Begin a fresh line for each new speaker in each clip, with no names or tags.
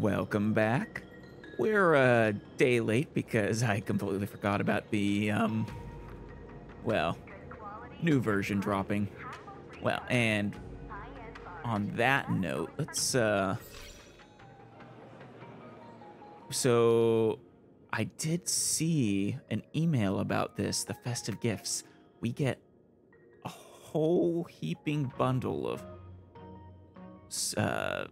Welcome back. We're a day late because I completely forgot about the, um, well, new version dropping. Well, and on that note, let's, uh, so I did see an email about this, the festive gifts. We get a whole heaping bundle of, uh,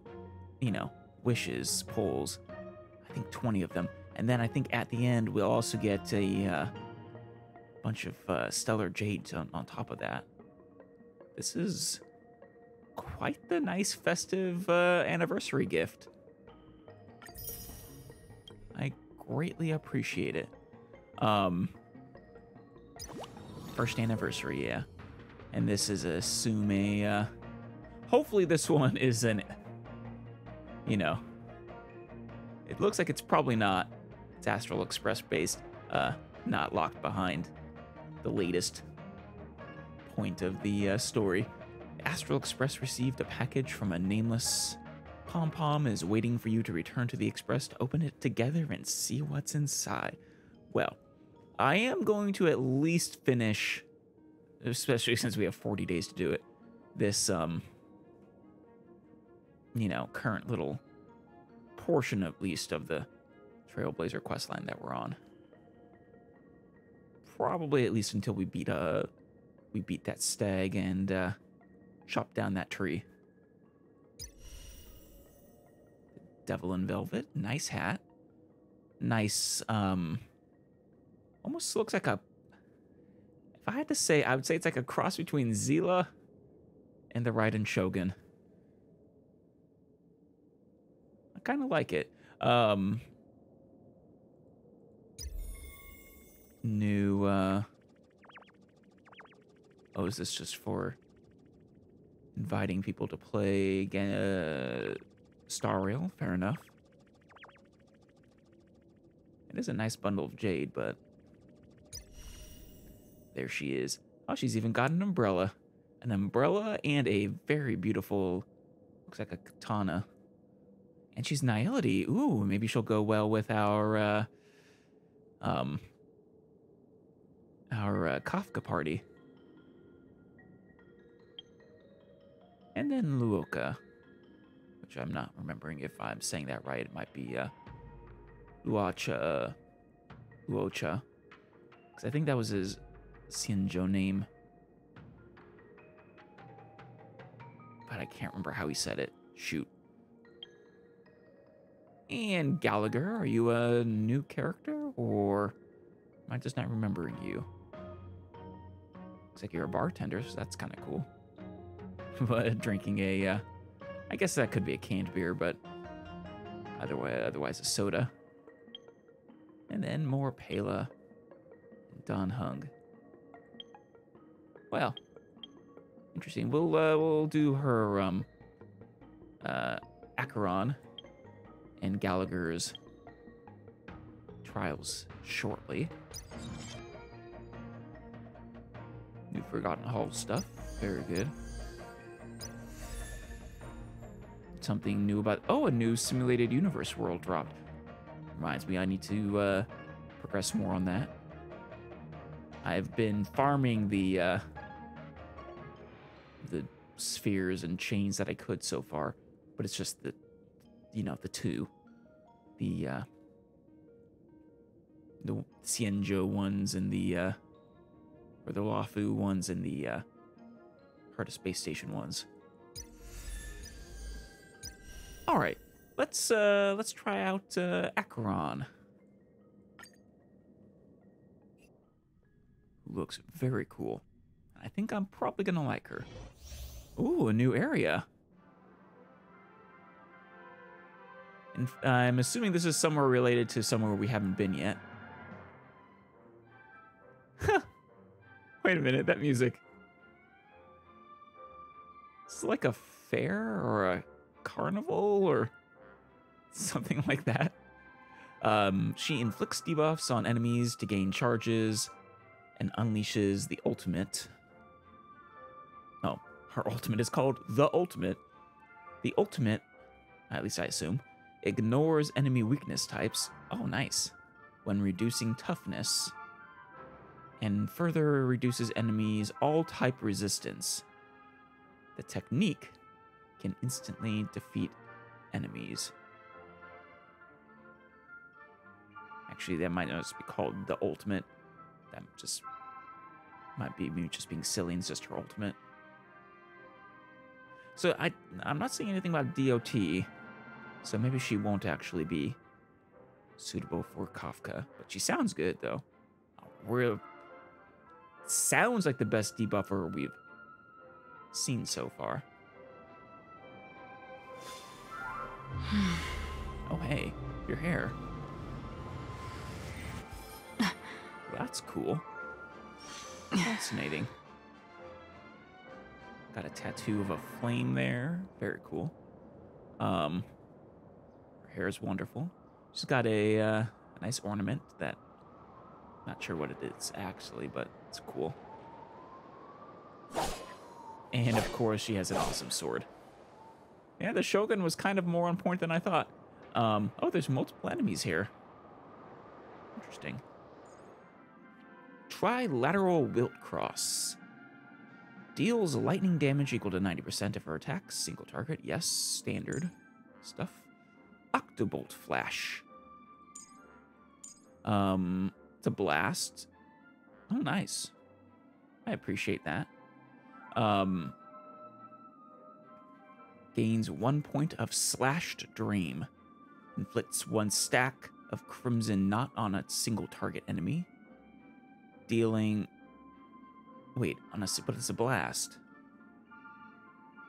you know, wishes, polls. I think 20 of them. And then I think at the end, we'll also get a uh, bunch of uh, stellar jades on, on top of that. This is quite the nice festive uh, anniversary gift. I greatly appreciate it. Um, first anniversary, yeah. And this is a. Uh, hopefully, this one is an. You know. It looks like it's probably not. It's Astral Express based, uh, not locked behind the latest point of the uh, story. Astral Express received a package from a nameless Pom Pom is waiting for you to return to the Express to open it together and see what's inside. Well, I am going to at least finish, especially since we have 40 days to do it, this, um, you know, current little portion at least of the Trailblazer questline that we're on. Probably at least until we beat, uh, we beat that stag and, uh, chop down that tree. Devil in Velvet. Nice hat. Nice, um, almost looks like a, if I had to say, I would say it's like a cross between Seele and the Raiden Shogun. I kind of like it. Um, new, uh, oh, is this just for inviting people to play again? Uh, Star Rail, fair enough. It is a nice bundle of jade, but there she is. Oh, she's even got an umbrella. An umbrella and a very beautiful, looks like a katana. And she's Nihility. Ooh, maybe she'll go well with our, uh, um, our uh, Kafka party. And then Luoka which I'm not remembering if I'm saying that right. It might be uh, Luocha, Luocha, because I think that was his Xianzhou name, but I can't remember how he said it. Shoot. And Gallagher, are you a new character, or am I just not remembering you? Looks like you're a bartender, so that's kind of cool. but drinking a uh, I guess that could be a canned beer, but otherwise, otherwise a soda. And then more Pela and Dan Heng. Well, interesting. We'll uh, we'll do her um uh Acheron and Gallagher's trials shortly. New Forgotten Hall stuff. Very good. something new about. Oh, a new simulated universe world dropped. Reminds me, I need to uh, progress more on that. I've been farming the uh, the spheres and chains that I could so far, but it's just the, you know, the two, the uh, the Xianzhou ones and the uh, or the Luofu ones and the uh, Herta Space Station ones. All right, let's uh, let's try out uh, Acheron. Looks very cool. I think I'm probably gonna like her. Ooh, a new area. And I'm assuming this is somewhere related to somewhere we haven't been yet. Wait a minute, that music. It's like a fair or a carnival or something like that. Um, she inflicts debuffs on enemies to gain charges and unleashes the ultimate. Oh, her ultimate is called the ultimate. The ultimate, at least I assume, ignores enemy weakness types. Oh, nice. When reducing toughness. And further reduces enemies' all type resistance. The technique can instantly defeat enemies. Actually, that might just be called the ultimate. That just might be me just being silly and it's just her ultimate. So I I'm not seeing anything about DOT. So maybe she won't actually be suitable for Kafka. But she sounds good though. We're sounds like the best debuffer we've seen so far. oh hey, your hair. That's cool. Fascinating. Got a tattoo of a flame there. Very cool. Um, hair is wonderful. She's got a, uh, nice ornament that, not sure what it is actually, but it's cool. And of course, she has an awesome sword. Yeah, the Shogun was kind of more on point than I thought. Um, oh, there's multiple enemies here. Interesting. Trilateral Wilt Cross. Deals lightning damage equal to 90% of her attacks. Single target. Yes, standard stuff. Octobolt Flash. Um, it's a blast. Oh, nice. I appreciate that. Um, gains one point of Slashed Dream. Inflicts one stack of Crimson Knot on a single target enemy dealing. Wait, on a but it's a blast.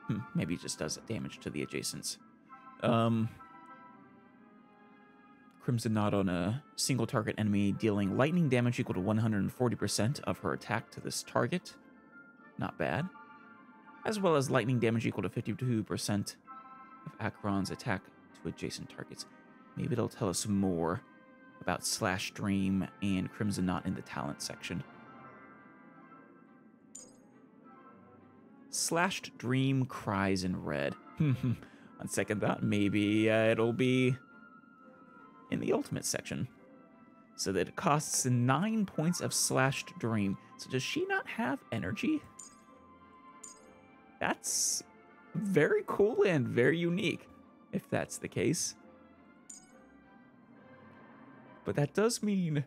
Hmm, maybe it just does damage to the adjacents. Um, Crimson Knot on a single target enemy, dealing lightning damage equal to 140% of her attack to this target. Not bad. As well as lightning damage equal to 52% of Acheron's attack to adjacent targets. Maybe it'll tell us more about Slash Dream and Crimson Knot in the talent section. Slashed Dream cries in red. On second thought, maybe uh, it'll be in the ultimate section. So that it costs 9 points of Slashed Dream. So does she not have energy? That's very cool and very unique, if that's the case. But that does mean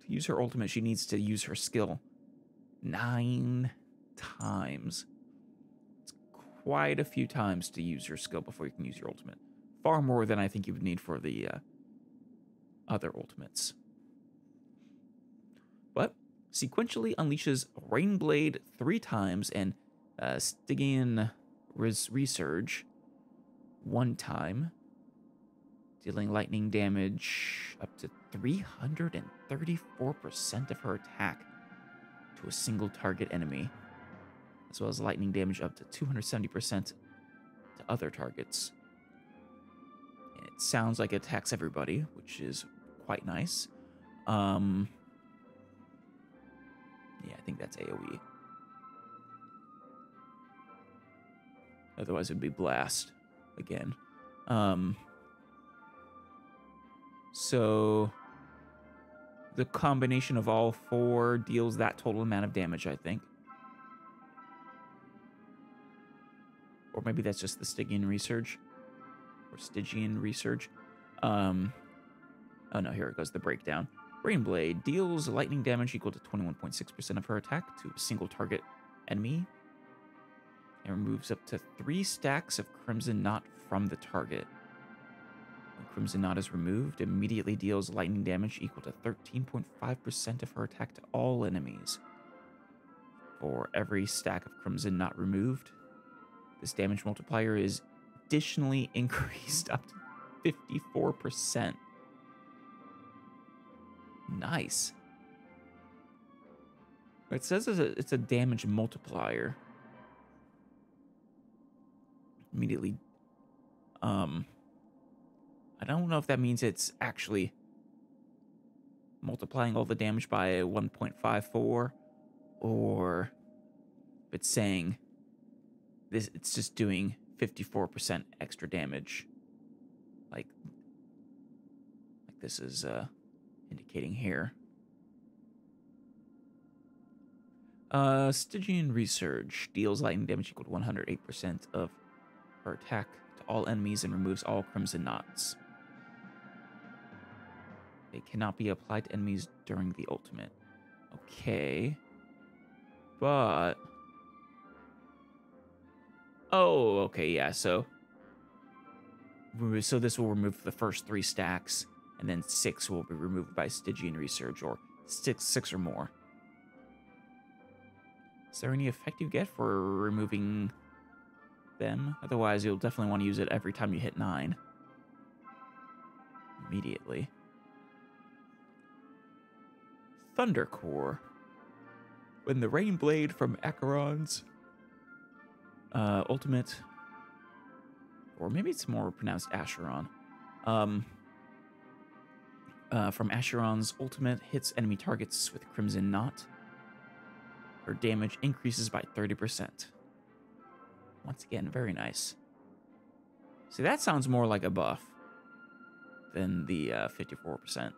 to use her ultimate, she needs to use her skill nine times. It's quite a few times to use your skill before you can use your ultimate. Far more than I think you would need for the uh, other ultimates. But sequentially unleashes Rainblade three times and uh, Stygian Res- Resurge one time dealing lightning damage up to 334% of her attack to a single target enemy, as well as lightning damage up to 270% to other targets. And it sounds like it attacks everybody, which is quite nice. Um, yeah, I think that's AoE. Otherwise, it would be Blast again. Um, so the combination of all four deals that total amount of damage, I think. Or maybe that's just the Stygian Research Or Stygian Research. Um, oh no, here it goes, the breakdown. Rainblade deals lightning damage equal to 21.6% of her attack to a single target enemy. And removes up to three stacks of Crimson Knot from the target. When Crimson Knot is removed, immediately deals lightning damage equal to 13.5% of her attack to all enemies. For every stack of Crimson Knot removed, this damage multiplier is additionally increased up to 54%. Nice. It says it's a, it's a damage multiplier. Immediately um I don't know if that means it's actually multiplying all the damage by 1.54 or it's saying this it's just doing 54% extra damage like like this is uh indicating here. Uh, Stygian Resurge deals lightning damage equal to 108% of her attack to all enemies and removes all crimson knots. It cannot be applied to enemies during the ultimate. Okay. But. Oh, okay, yeah, so. So this will remove the first three stacks, and then six will be removed by Stygian Resurge, or six, six or more. Is there any effect you get for removing them? Otherwise, you'll definitely want to use it every time you hit 9. Immediately. Thundercore. When the Rain Blade from Acheron's uh, ultimate, or maybe it's more pronounced Acheron, um, uh, from Acheron's ultimate hits enemy targets with Crimson Knot, her damage increases by 30%. Once again, very nice. See, that sounds more like a buff than the uh, 54%.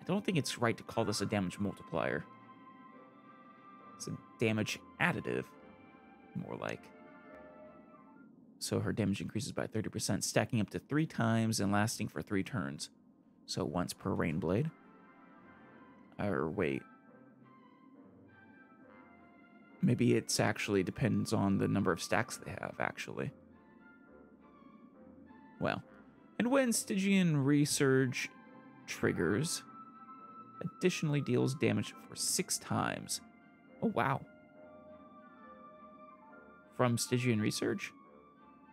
I don't think it's right to call this a damage multiplier. It's a damage additive, more like. So her damage increases by 30%, stacking up to three times and lasting for three turns. So once per Rain Blade. Or wait. Maybe it's actually depends on the number of stacks they have, actually. Well, and when Stygian Resurge triggers, additionally deals damage for six times. Oh, wow. From Stygian Resurge?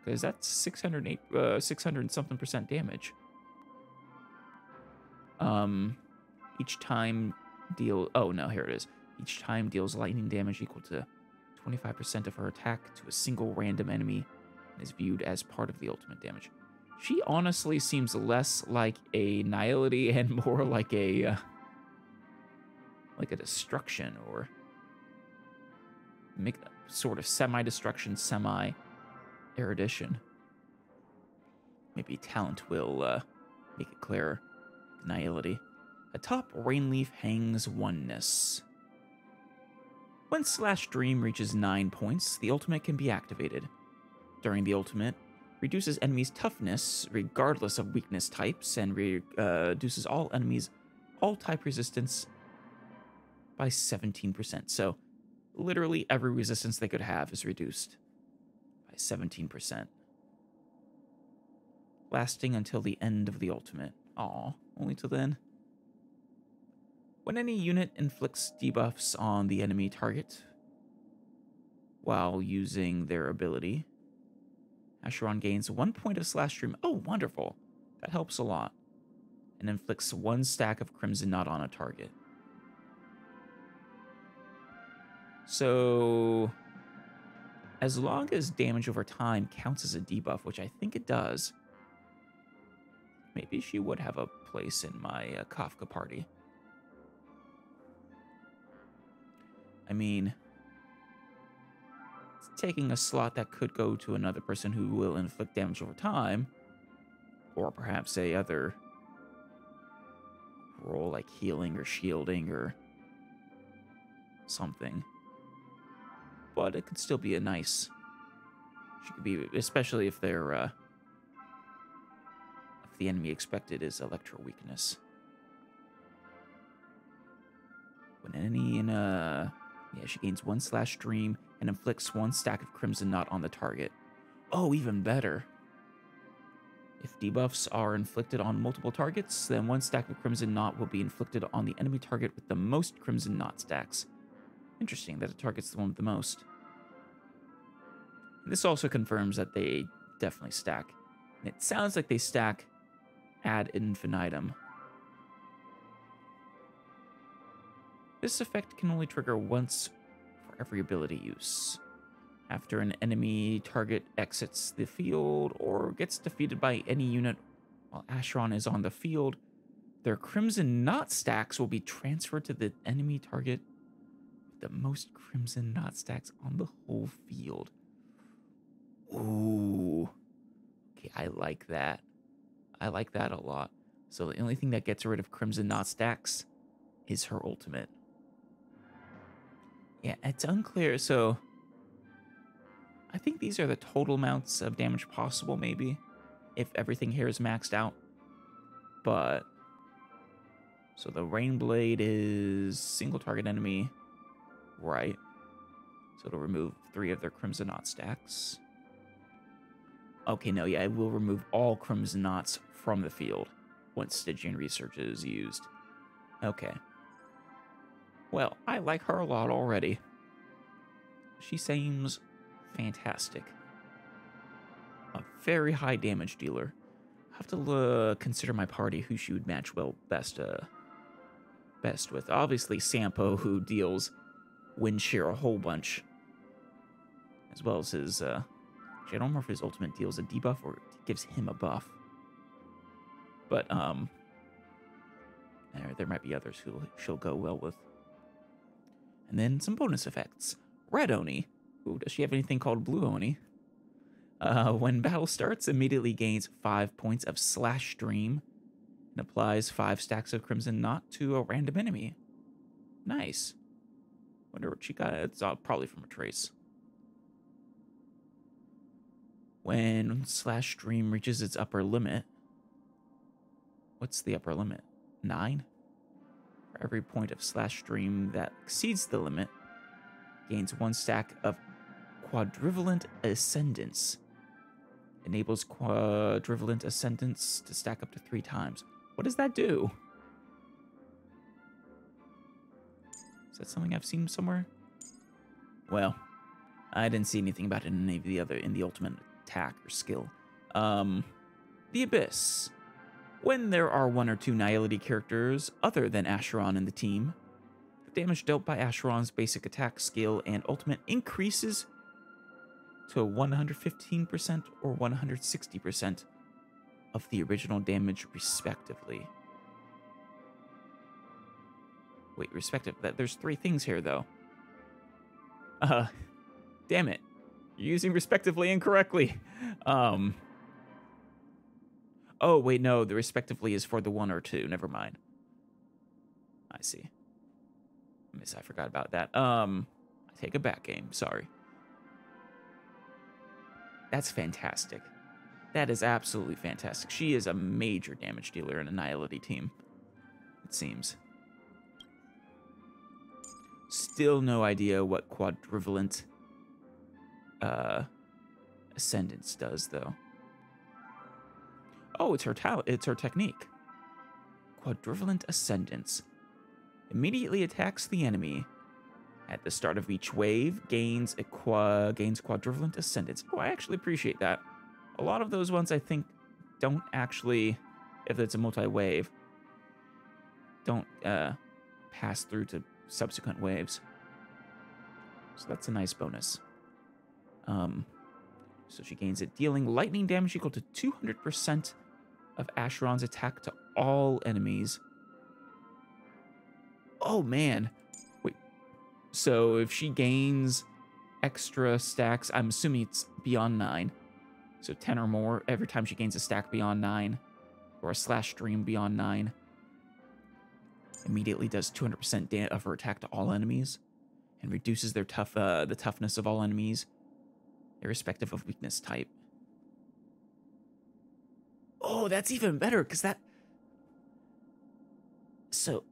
Because that's 608, uh, 600 something percent damage. Um, each time deal. Oh no, here it is. Each time deals lightning damage equal to 25% of her attack to a single random enemy and is viewed as part of the ultimate damage. She honestly seems less like a Nihility and more like a uh, like a destruction or make sort of semi-destruction, semi-erudition. Maybe talent will uh, make it clearer. Nihility. Atop Rainleaf hangs Oneness. When Slash Dream reaches 9 points, the ultimate can be activated. During the ultimate, reduces enemies' toughness regardless of weakness types and re- uh, reduces all enemies' all type resistance by 17%. So, literally every resistance they could have is reduced 17%. Lasting until the end of the ultimate. Aw, only till then. When any unit inflicts debuffs on the enemy target while using their ability, Acheron gains one point of slashed dream. Oh, wonderful. That helps a lot. And inflicts one stack of Crimson Knot on a target. So, as long as damage over time counts as a debuff, which I think it does, maybe she would have a place in my uh, Kafka party. I mean, it's taking a slot that could go to another person who will inflict damage over time, or perhaps a other role like healing or shielding or something. But it could still be a nice. She could be, especially if they're, uh, if the enemy expected is electro weakness. When any in a yeah, she gains one slashed dream and inflicts one stack of Crimson Knot on the target. Oh, even better. If debuffs are inflicted on multiple targets, then one stack of Crimson Knot will be inflicted on the enemy target with the most Crimson Knot stacks. Interesting that it targets the one with the most. This also confirms that they definitely stack. And it sounds like they stack ad infinitum. This effect can only trigger once for every ability use. After an enemy target exits the field or gets defeated by any unit while Acheron is on the field, their Crimson Knot stacks will be transferred to the enemy target the most Crimson Knot stacks on the whole field. Ooh. Okay, I like that. I like that a lot. So the only thing that gets rid of Crimson Knot stacks is her ultimate. Yeah, it's unclear. So I think these are the total amounts of damage possible, maybe, if everything here is maxed out. But so the Rain Blade is single target enemy, right? So it'll remove three of their Crimson Knot stacks. Okay, no, yeah, it will remove all Crimson Knots from the field once Stygian Resurge is used. Okay. Well, I like her a lot already. She seems fantastic. A very high damage dealer. I have to uh, consider my party who she would match well best uh, best with. Obviously, Sampo, who deals wind shear a whole bunch, as well as his. Uh, if his ultimate deals a debuff or gives him a buff. But um, there there might be others who she'll go well with. And then some bonus effects. Red Oni. Ooh, does she have anything called Blue Oni? Uh, when battle starts, immediately gains five points of Slashed Dream and applies five stacks of Crimson Knot to a random enemy. Nice. Wonder what she got. It's probably from a trace. When Slashed Dream reaches its upper limit, what's the upper limit? Nine? For every point of Slashed Dream that exceeds the limit, gains one stack of Quadrivalent Ascendance. Enables Quadrivalent Ascendance to stack up to three times. What does that do? Is that something I've seen somewhere? Well, I didn't see anything about it in any of the other in the ultimate attack or skill. Um, the Abyss. When there are one or two Nihility characters other than Acheron in the team, the damage dealt by Acheron's basic attack skill and ultimate increases to 115% or 160% of the original damage, respectively. Wait, respective. That there's three things here, though. Uh, damn it, you're using respectively incorrectly. Um. Oh wait, no, the respectively is for the one or two. Never mind. I see. Miss. I forgot about that. Um, I take a back game. Sorry. That's fantastic. That is absolutely fantastic. She is a major damage dealer in a Nihility team, it seems. Still no idea what Quadrivalent uh, Ascendance does, though. Oh, it's her talent. It's her technique. Quadrivalent Ascendance. Immediately attacks the enemy at the start of each wave, gains a qua gains quadrivalent ascendance. Oh, I actually appreciate that. A lot of those ones I think don't actually, if it's a multi-wave, don't uh, pass through to subsequent waves. So that's a nice bonus. Um, so she gains it, dealing lightning damage equal to 200% of Acheron's attack to all enemies. Oh man, Wait. so if she gains extra stacks, I'm assuming it's beyond nine. So 10 or more every time she gains a stack beyond nine, or a slashed dream beyond nine. Immediately does 200% of her attack to all enemies, and reduces their tough uh, the toughness of all enemies, irrespective of weakness type. Oh, that's even better because that. So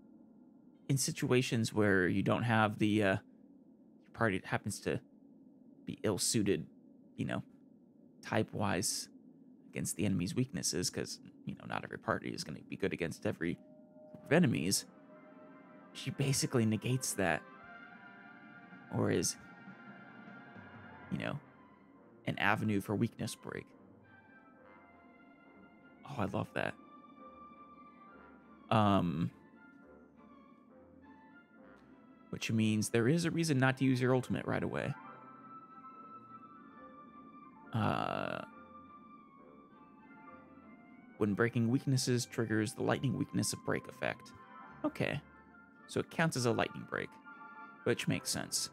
in situations where you don't have the uh, your party happens to be ill suited, you know, type wise against the enemy's weaknesses, because you know not every party is going to be good against every group of enemies. She basically negates that, or is, you know, an avenue for weakness break. Oh, I love that. Um, which means there is a reason not to use your ultimate right away. Uh, when breaking weaknesses triggers the lightning weakness of break effect. Okay, so it counts as a lightning break, which makes sense.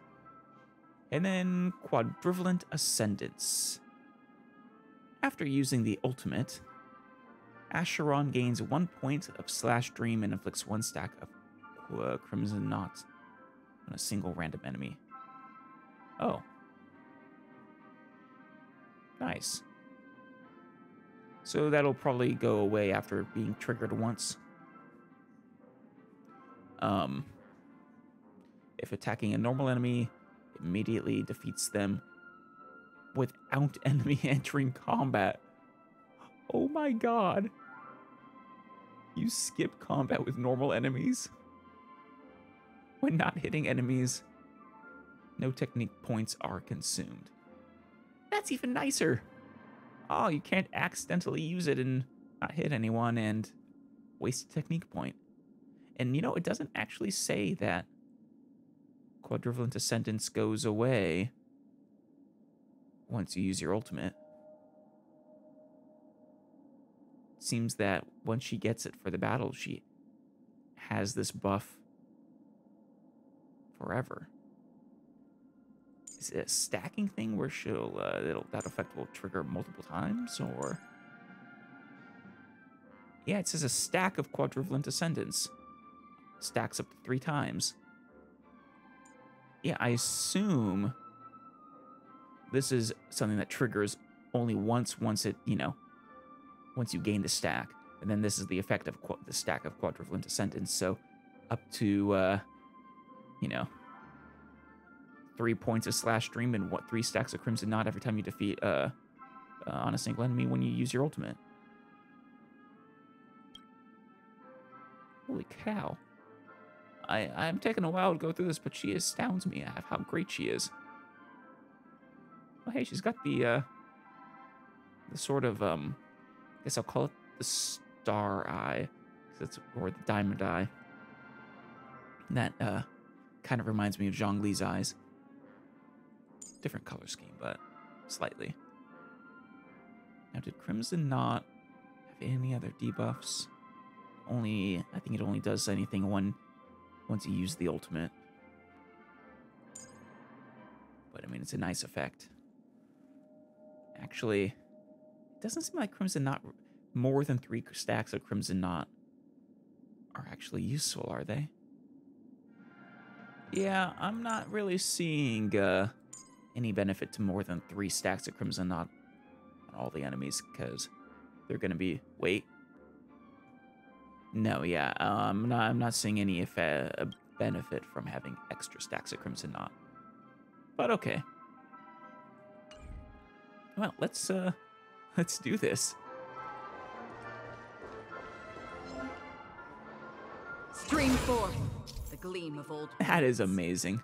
And then quadrivalent ascendance. After using the ultimate, Acheron gains one point of Slash Dream and inflicts one stack of uh, Crimson Knot on a single random enemy. Oh. Nice. So that'll probably go away after being triggered once. Um, if attacking a normal enemy, immediately defeats them without enemy entering combat. Oh my god. You skip combat with normal enemies? When not hitting enemies, no technique points are consumed. That's even nicer. Oh, you can't accidentally use it and not hit anyone and waste a technique point. And you know, it doesn't actually say that quadrivalent ascendance goes away once you use your ultimate. Seems that once she gets it for the battle, she has this buff forever. Is it a stacking thing where she'll uh, that effect will trigger multiple times, or? Yeah, it says a stack of quadrivalent ascendance stacks up to three times. Yeah, I assume this is something that triggers only once once it, you know, once you gain the stack. And then this is the effect of the stack of quadrivalent ascendance. So up to, uh, you know, three points of slash dream and what three stacks of crimson knot every time you defeat uh, uh, on a single enemy when you use your ultimate. Holy cow. I, I'm taking a while to go through this, but she astounds me at how great she is. Well, hey, she's got the, uh, the sort of, um, I guess I'll call it the star eye, it's, or the diamond eye. And that, uh, kind of reminds me of Zhongli's eyes. Different color scheme, but slightly. Now, did Crimson Knot have any other debuffs? Only, I think it only does anything when once you use the ultimate. But I mean, it's a nice effect. Actually, it doesn't seem like Crimson Knot, more than three stacks of Crimson Knot are actually useful, are they? Yeah, I'm not really seeing uh, any benefit to more than three stacks of Crimson Knot on all the enemies, because they're going to be... Wait. No, yeah, um, no, I'm not seeing any effect, benefit from having extra stacks of Crimson Knot. But okay. Well, let's, uh, let's do this.
Stream forth the gleam of old.
That is amazing.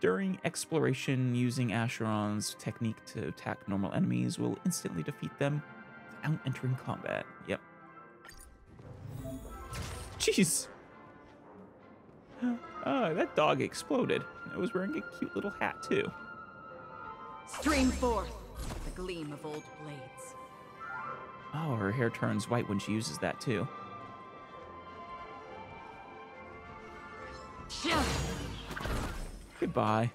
During exploration, using Acheron's technique to attack normal enemies will instantly defeat them without entering combat. Yep. Jeez. Oh, that dog exploded. It was wearing a cute little hat, too.
Stream forth the gleam of old blades.
Oh, her hair turns white when she uses that, too. Goodbye.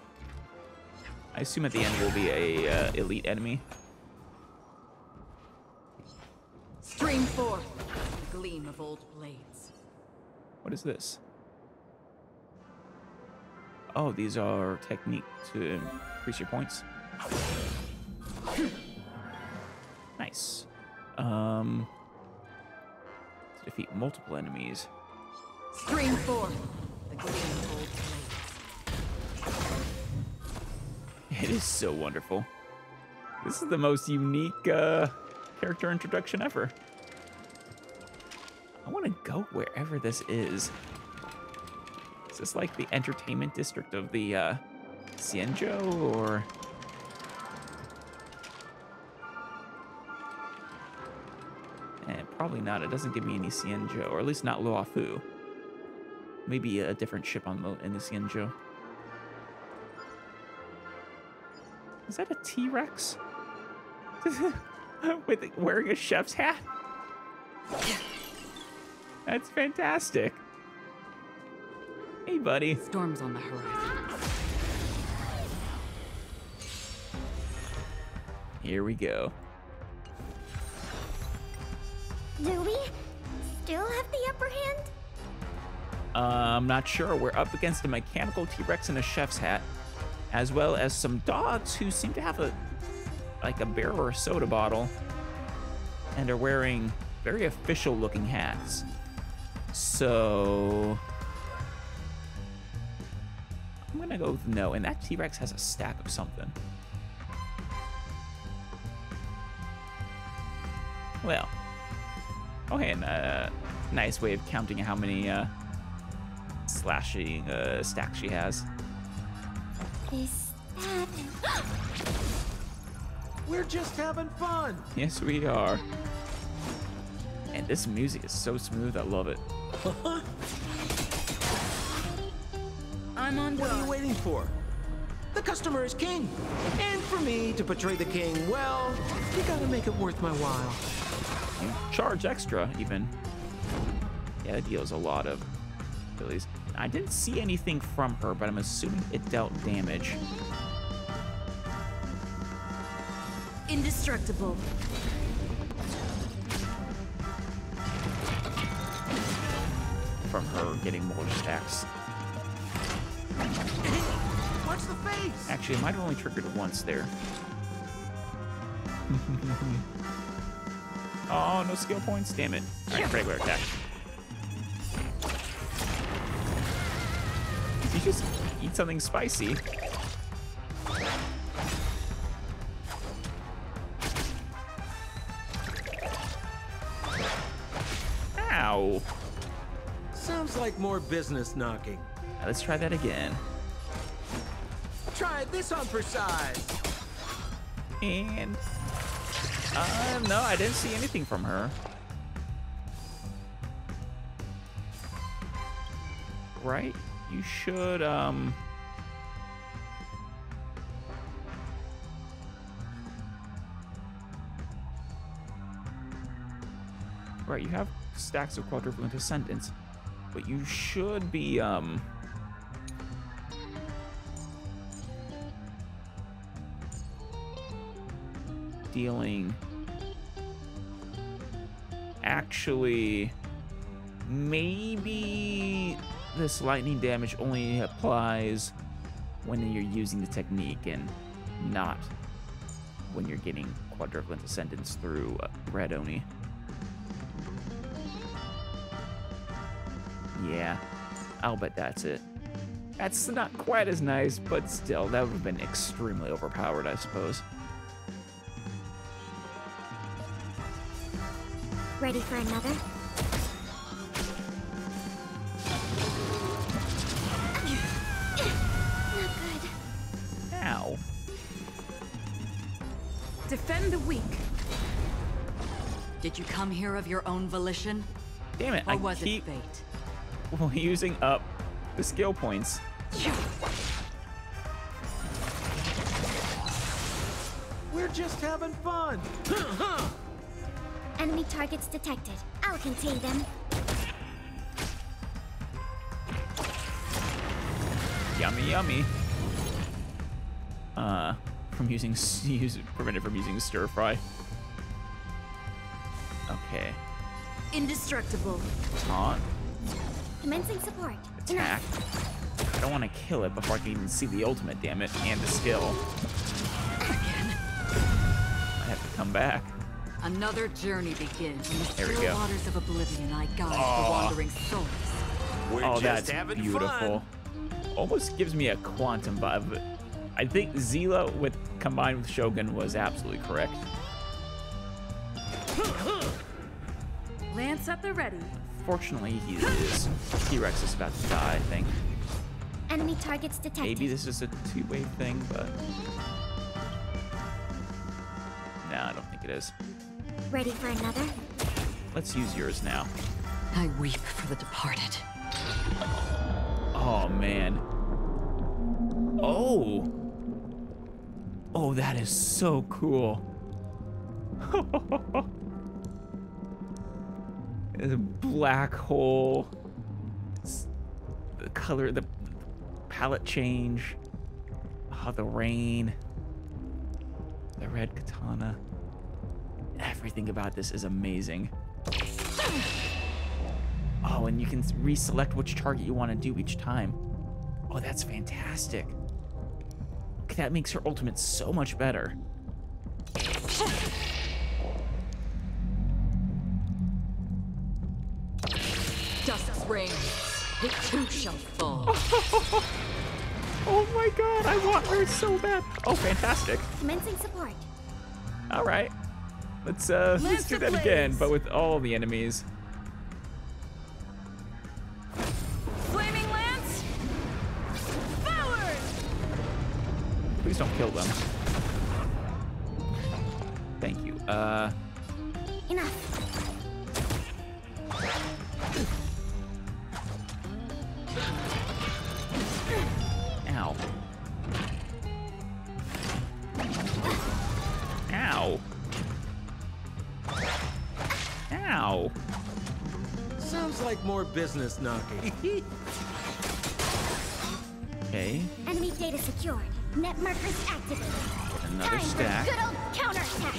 I assume at the end will be a uh, elite enemy.
Stream forth the gleam of old blades.
What is this? Oh, these are technique to increase your points. Nice. Um, to defeat multiple enemies.
Stream forth the gleam of.
It is so wonderful. This is the most unique uh, character introduction ever. I want to go wherever this is. Is this like the entertainment district of the uh, Xianzhou or? Eh, probably not. It doesn't give me any Xianzhou, or at least not Luofu. Maybe a different ship on the, in the Xianzhou. Is that a T-Rex? With wearing a chef's hat? That's fantastic. Hey, buddy.
Storms on the horizon.
Here we go.
Do we still have the upper hand?
Uh, I'm not sure. We're up against a mechanical T-Rex in a chef's hat, as well as some dogs who seem to have a like a bear or a soda bottle, and are wearing very official-looking hats. So I'm gonna go with no. And that T-Rex has a stack of something. Well, okay, and uh, nice way of counting how many uh, slashing uh, stacks she has.
Is that.
We're just having fun.
Yes, we are. And this music is so smooth. I love it.
I'm on
What are you waiting for? The customer is king. And for me to portray the king, well, you gotta make it worth my while.
You charge extra, even. Yeah, that deals a lot of abilities. I didn't see anything from her, but I'm assuming it dealt damage.
Indestructible.
Getting more stacks.
Watch the face.
Actually, it might have only triggered it once there. oh, no skill points? Damn it. Alright, regular attack. Did you just eat something spicy?
More business knocking.
Let's try that again.
Try this on for size.
And uh, no, I didn't see anything from her. Right? You should um Right, you have stacks of quadrivalent ascendance, but you should be um dealing actually maybe this lightning damage only applies when you're using the technique and not when you're getting quadrivalent ascendance through red oni yeah i'll bet that's it that's not quite as nice but still that would have been extremely overpowered i suppose
Ready for another?
Ow
Defend the weak. Did you come here of your own volition?
damn it
Or
i
was
keep
it fate?
using up the skill points
We're just having fun.
Enemy targets detected. I'll contain them.
Yummy, yummy. Uh, from using s- use prevented from using stir fry. Okay,
Indestructible.
taunt,
Commencing support.
attack. I don't want to kill it before I can even see the ultimate. Damn it, and the skill. Again. I have to come back.
Another journey begins in the
There
still waters of oblivion. I guide
Aw.
the wandering souls.
We're
oh,
just
that's
having
beautiful. Almost gives me a quantum vibe. I think Seele with combined with Shogun was absolutely correct.
Lance at the ready.
Fortunately, he is T-Rex is about to die. I think.
Enemy targets detected.
Maybe this is a two-way thing, but no, I don't think it is.
Ready for another?
Let's use yours now.
I weep for the departed.
Oh man. Oh. Oh, that is so cool. A black hole. The color, the palette change. Oh, the rain. The red katana. Everything about this is amazing. Oh, and you can reselect which target you want to do each time. Oh, that's fantastic. That makes her ultimate so much better.
Dust's reign. It too shall fall.
Oh my god, I want her so bad. Oh, fantastic.
Commencing support.
All right. Let's uh let's do
of
that again, but with all the enemies.
Flaming lance. Forward.
Please don't kill them. Thank you. Uh
Enough.
Ow. Ow. Ow.
Sounds like more business knocking.
Okay.
Enemy data secured. Net markers activated.
Another
Time
stack.
for good old counterattack.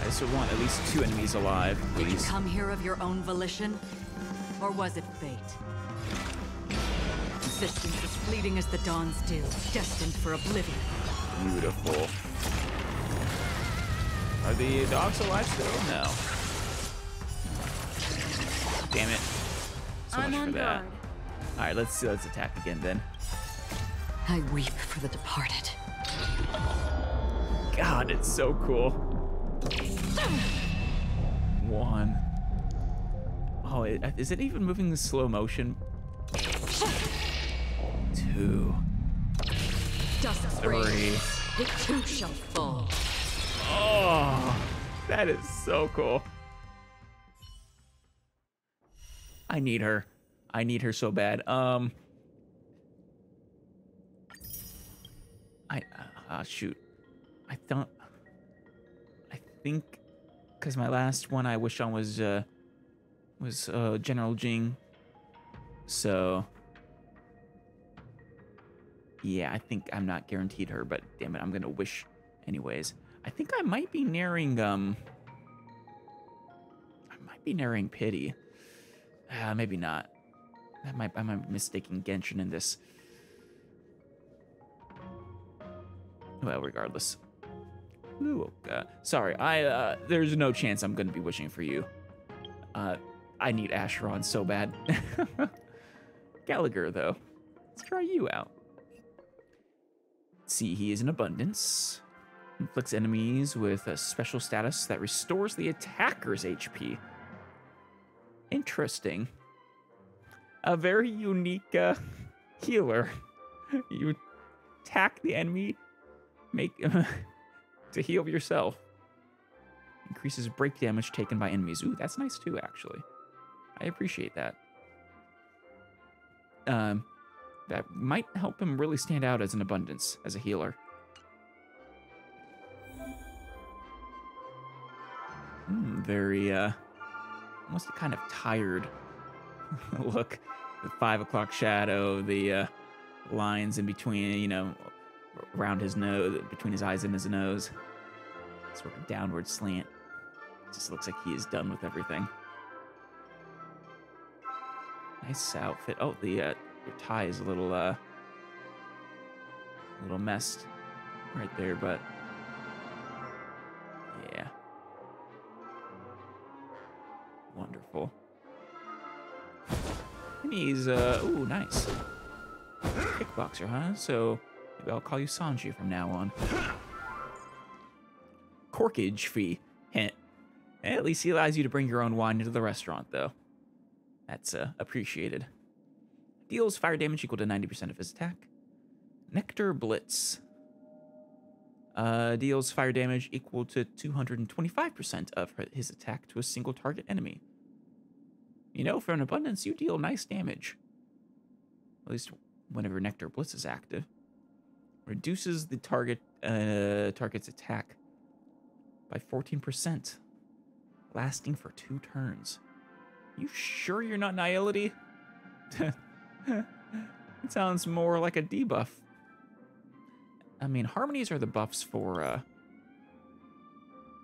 I just want at least two enemies alive,
Did you come here of your own volition? Or was it fate? Existence as fleeting as the dawn's dew, destined for oblivion.
Beautiful. Are the dogs alive still? No. Damn it. So
I'm
much
on
for that.
guard.
All right, let's let's attack again then.
I weep for the departed.
God, it's so cool. One. Oh, it, is it even moving in slow motion? Two.
Reign.
Three.
It too shall fall.
Oh, that is so cool. I need her. I need her so bad. Um, I uh, uh, shoot. I don't. I think because my last one I wish on was uh was uh General Jing. So yeah, I think I'm not guaranteed her, but damn it, I'm gonna wish anyways. I think I might be nearing um I might be nearing pity. Uh, maybe not. That might I might be mistaking Genshin in this. Well, regardless. Ooh, uh, sorry, I uh there's no chance I'm gonna be wishing for you. Uh I need Acheron so bad. Gallagher though. Let's try you out. See, he is in abundance. Inflicts enemies with a special status that restores the attacker's HP. Interesting. A very unique uh, healer. You attack the enemy, make to heal yourself. Increases break damage taken by enemies. Ooh, that's nice too, actually. I appreciate that. Um, that might help him really stand out as an abundance as a healer. Hmm, very uh almost kind of tired look the five o'clock shadow the uh lines in between you know around his nose between his eyes and his nose sort of downward slant just looks like he is done with everything nice outfit. Oh the uh your tie is a little uh a little messed right there but yeah. Wonderful. And he's uh ooh nice. Kickboxer huh? So maybe i'll call you sanji from now on. Corkage fee. Hint at least he allows you to bring your own wine into the restaurant though that's uh, appreciated Deals fire damage equal to 90% of his attack. Nectar Blitz. Uh, deals fire damage equal to 225% of his attack to a single target enemy. You know, for an abundance, you deal nice damage. At least whenever Nectar Blitz is active. Reduces the target uh, target's attack by 14%, lasting for two turns. You sure you're not Nihility? it sounds more like a debuff. I mean, harmonies are the buffs for, uh...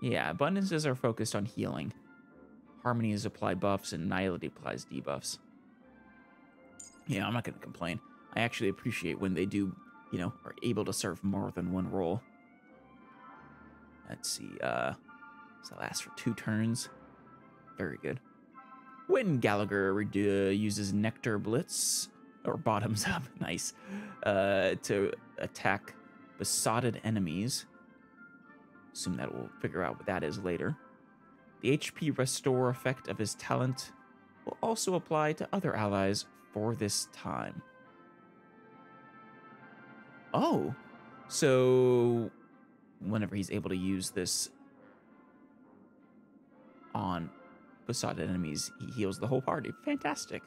Yeah, abundances are focused on healing. Harmonies apply buffs, and Nihility applies debuffs. Yeah, I'm not going to complain. I actually appreciate when they do, you know, are able to serve more than one role. Let's see, uh... So lasts for two turns. Very good. When Gallagher uh, uses Nectar Blitz, or bottoms up, nice, uh, to attack besotted enemies. Assume that we'll figure out what that is later. The HP restore effect of his talent will also apply to other allies for this time. Oh, so whenever he's able to use this on besotted enemies, he heals the whole party. Fantastic.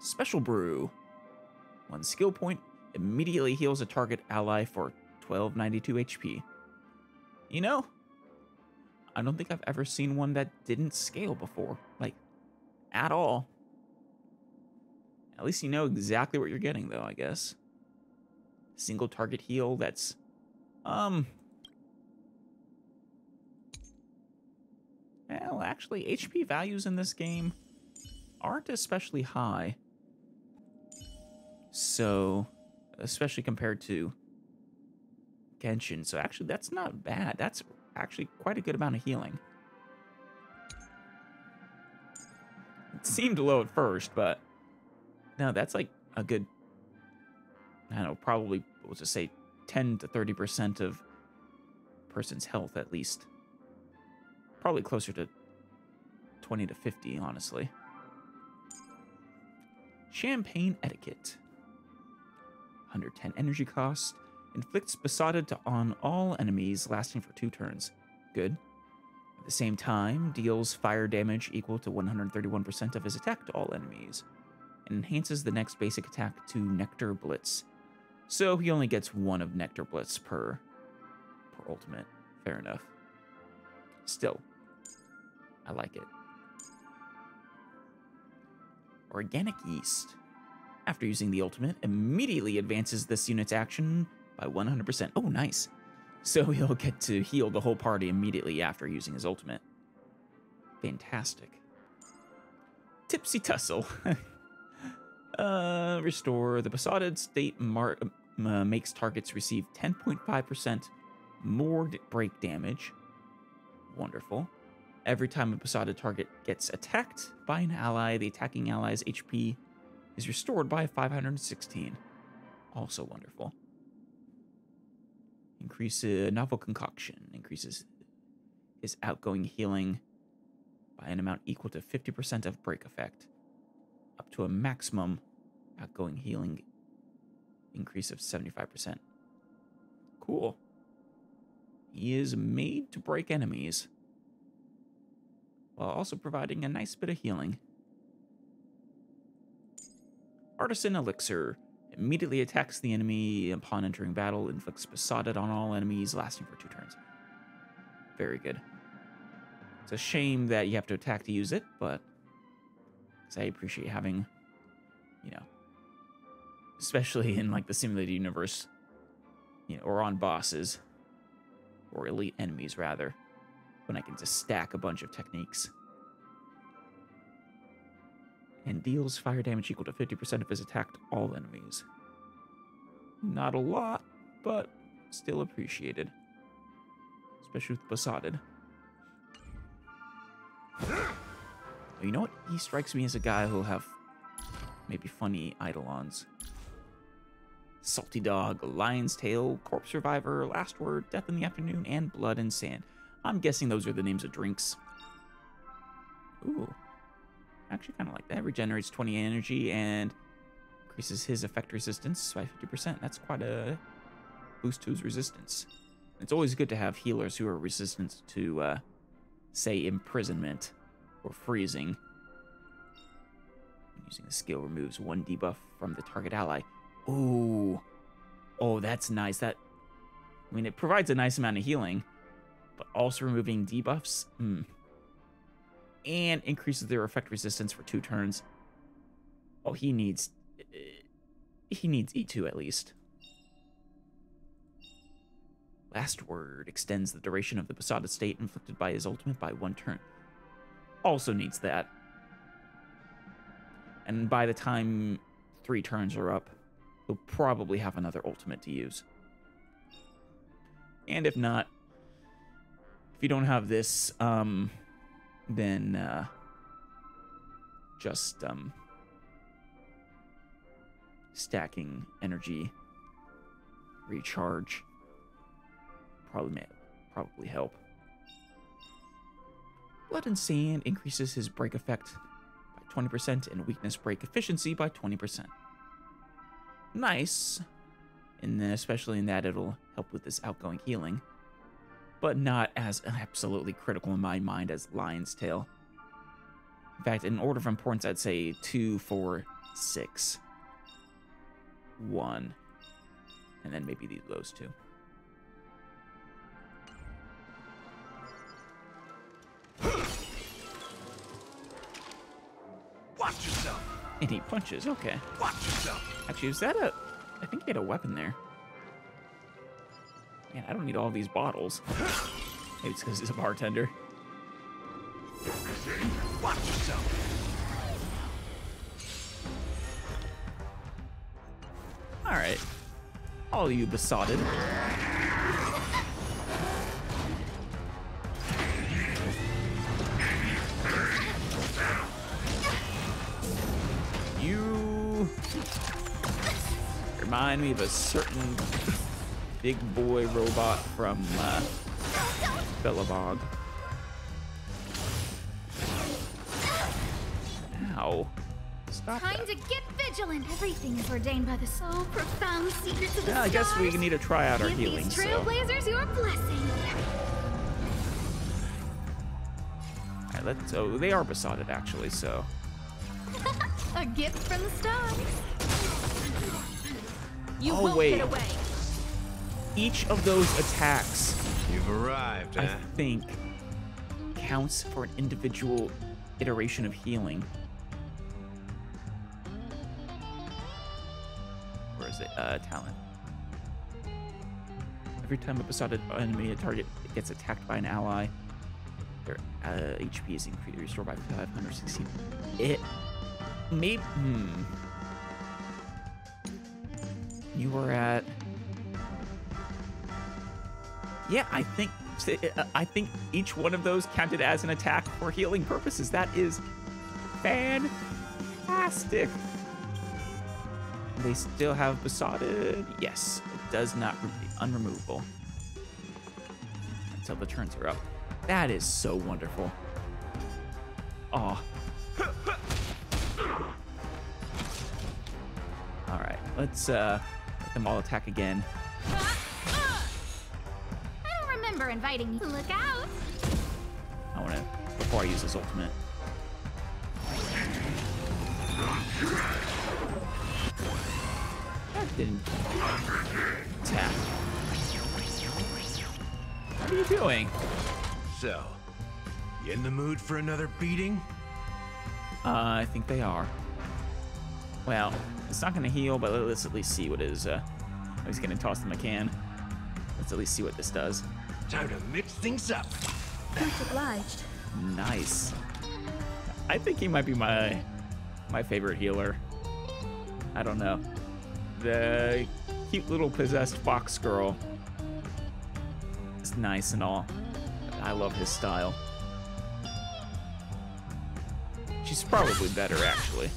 Special Brew. One skill point immediately heals a target ally for 1292 HP. You know, I don't think I've ever seen one that didn't scale before. Like, at all. At least you know exactly what you're getting, though, I guess. Single target heal, that's, um... Well, actually, HP values in this game aren't especially high. So, especially compared to Genshin. So actually, that's not bad. That's actually quite a good amount of healing. It seemed low at first, but no, that's like a good, I don't know, probably, we'll just say 10 to 30% of person's health at least. Probably closer to 20 to 50, honestly. Champagne Etiquette. 110 energy cost. Inflicts Besotted to on all enemies lasting for two turns. Good. At the same time, deals fire damage equal to 131% of his attack to all enemies. And enhances the next basic attack to Nectar Blitz. So he only gets one of Nectar Blitz per, per ultimate. Fair enough. Still, I like it. Organic Yeast. After using the ultimate, immediately advances this unit's action by 100%. Oh, nice. So he'll get to heal the whole party immediately after using his ultimate. Fantastic. Tipsy Tussle. uh, restore. The besotted state mar- uh, makes targets receive 10.5% more break damage. Wonderful. Every time a besotted target gets attacked by an ally, the attacking ally's HP is restored by 516. Also wonderful. Increase a novel concoction. Increases his outgoing healing by an amount equal to 50% of break effect, up to a maximum outgoing healing increase of 75%. Cool. He is made to break enemies while also providing a nice bit of healing. Artisan Elixir immediately attacks the enemy upon entering battle, inflicts besotted on all enemies, lasting for two turns. Very good. It's a shame that you have to attack to use it, but I appreciate having, you know, especially in like the simulated universe, you know, or on bosses, or elite enemies rather when I can just stack a bunch of techniques. And deals fire damage equal to 50% of his attack to all enemies. Not a lot, but still appreciated. Especially with Besotted. You know what? He strikes me as a guy who'll have maybe funny eidolons. Salty Dog, Lion's Tail, Corpse Survivor, Last Word, Death in the Afternoon, and Blood and Sand. I'm guessing those are the names of drinks. Ooh. Actually, kind of like that. Regenerates 20 energy and increases his effect resistance by 50%. That's quite a boost to his resistance. It's always good to have healers who are resistant to, uh, say, imprisonment or freezing. Using the skill removes one debuff from the target ally. Ooh. Oh, that's nice. That, I mean, it provides a nice amount of healing but also removing debuffs. Hmm. And increases their effect resistance for two turns. Oh, he needs... He needs E2 at least. Last word extends the duration of the besotted state inflicted by his ultimate by one turn. Also needs that. And by the time three turns are up, he'll probably have another ultimate to use. And if not, if you don't have this, um, then uh, just um, stacking energy recharge probably may probably help. Blood and Sand increases his break effect by 20% and weakness break efficiency by 20%. Nice, and then especially in that it'll help with this outgoing healing, but not as absolutely critical in my mind as Lion's Tail. In fact, in order of importance, I'd say two, four, six, one, and then maybe those two.
Watch yourself.
And he punches, okay.
Watch yourself.
Actually, is that a... I think he had a weapon there. Man, I don't need all these bottles. Maybe it's because he's a bartender.
Watch yourself.
Alright. All you besotted. You remind me of a certain big boy robot from uh, Belobog. Ow. Stop
Time
that.
to get vigilant. Everything is ordained by the so profound secrets of the
Yeah, I guess we need to try out our
Give
healing,
these
so...
trailblazers your blessing.
Alright, let's... Oh, they are besotted, actually, so...
A gift from the stars.
You
Oh,
won't
wait.
get away.
Each of those attacks,
You've arrived,
I
huh?
think, counts for an individual iteration of healing. Where is it? Uh, talent. Every time a besotted enemy target gets attacked by an ally, their uh, HP is increased, restored by 516. It may. Hmm. You were at. Yeah, I think I think each one of those counted as an attack for healing purposes. That is fantastic. They still have besotted. Yes, it does not re- unremovable until the turns are up. That is so wonderful. Oh. All right, let's uh, let them all attack again.
Don't remember inviting you. Look out.
I want to before I use this ultimate. That didn't attack. What are you doing?
So, you in the mood for another beating?
Uh, I think they are. Well, it's not going to heal, but let's at least see what is. Uh, he's going to toss them a can. Let's at least see what this does.
Time to mix things up.
Much obliged.
Nice. I think he might be my my favorite healer. I don't know. The cute little possessed fox girl is nice and all. I love his style. She's probably better actually.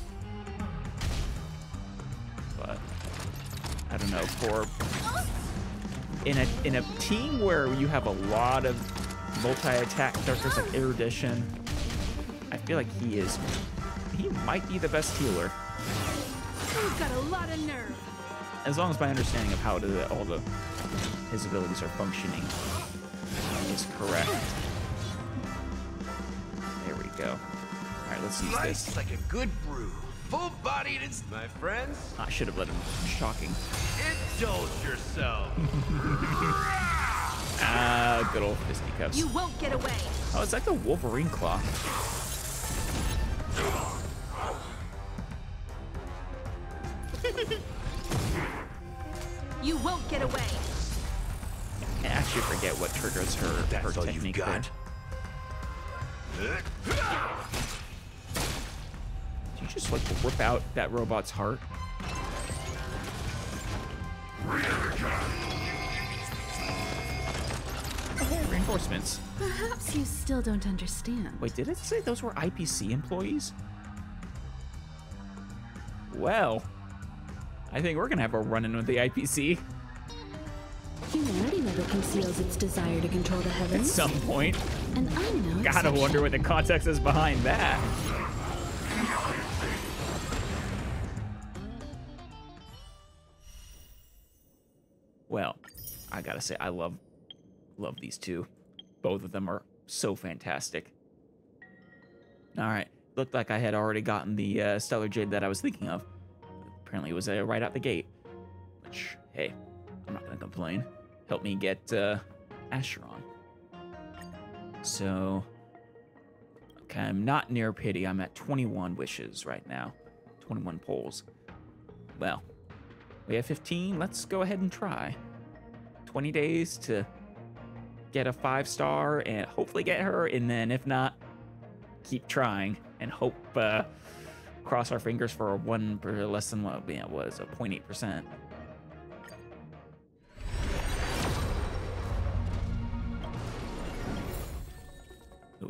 But I don't know, for in a in a team where you have a lot of multi-attack characters like Erudition, I feel like he is he might be the best healer.
You've got a lot of nerve.
As long as my understanding of how the, all the his abilities are functioning is correct. There we go. Alright, let's use
Nice
this.
like a good brew. Full-bodied and... My friends,
I should have let him shocking.
indulge yourself.
Ah, good old fisticuffs.
You won't get away.
Oh, it's like the Wolverine claw.
You won't get away.
I She forget what triggers her her
That's all
technique.
you've
there.
got.
You just like rip out that robot's heart? Hey, reinforcements.
Perhaps you still don't understand.
Wait, did it say those were IPC employees? Well, I think we're gonna have a run-in with the IPC
Humanity never conceals its desire to control the heavens.
at some point.
and I'm no
Gotta
exception.
wonder what the context is behind that. I gotta say, I love, love these two. Both of them are so fantastic. All right, looked like I had already gotten the uh, Stellar Jade that I was thinking of. Apparently, it was uh, right out the gate. Which, hey, I'm not gonna complain. Help me get uh, Acheron. So, okay, I'm not near pity. I'm at 21 wishes right now, 21 polls. Well, we have 15. Let's go ahead and try. 20 days to get a five star and hopefully get her, and then if not, keep trying and hope. Uh, cross our fingers for a one per less than what yeah, was a 0.8 percent.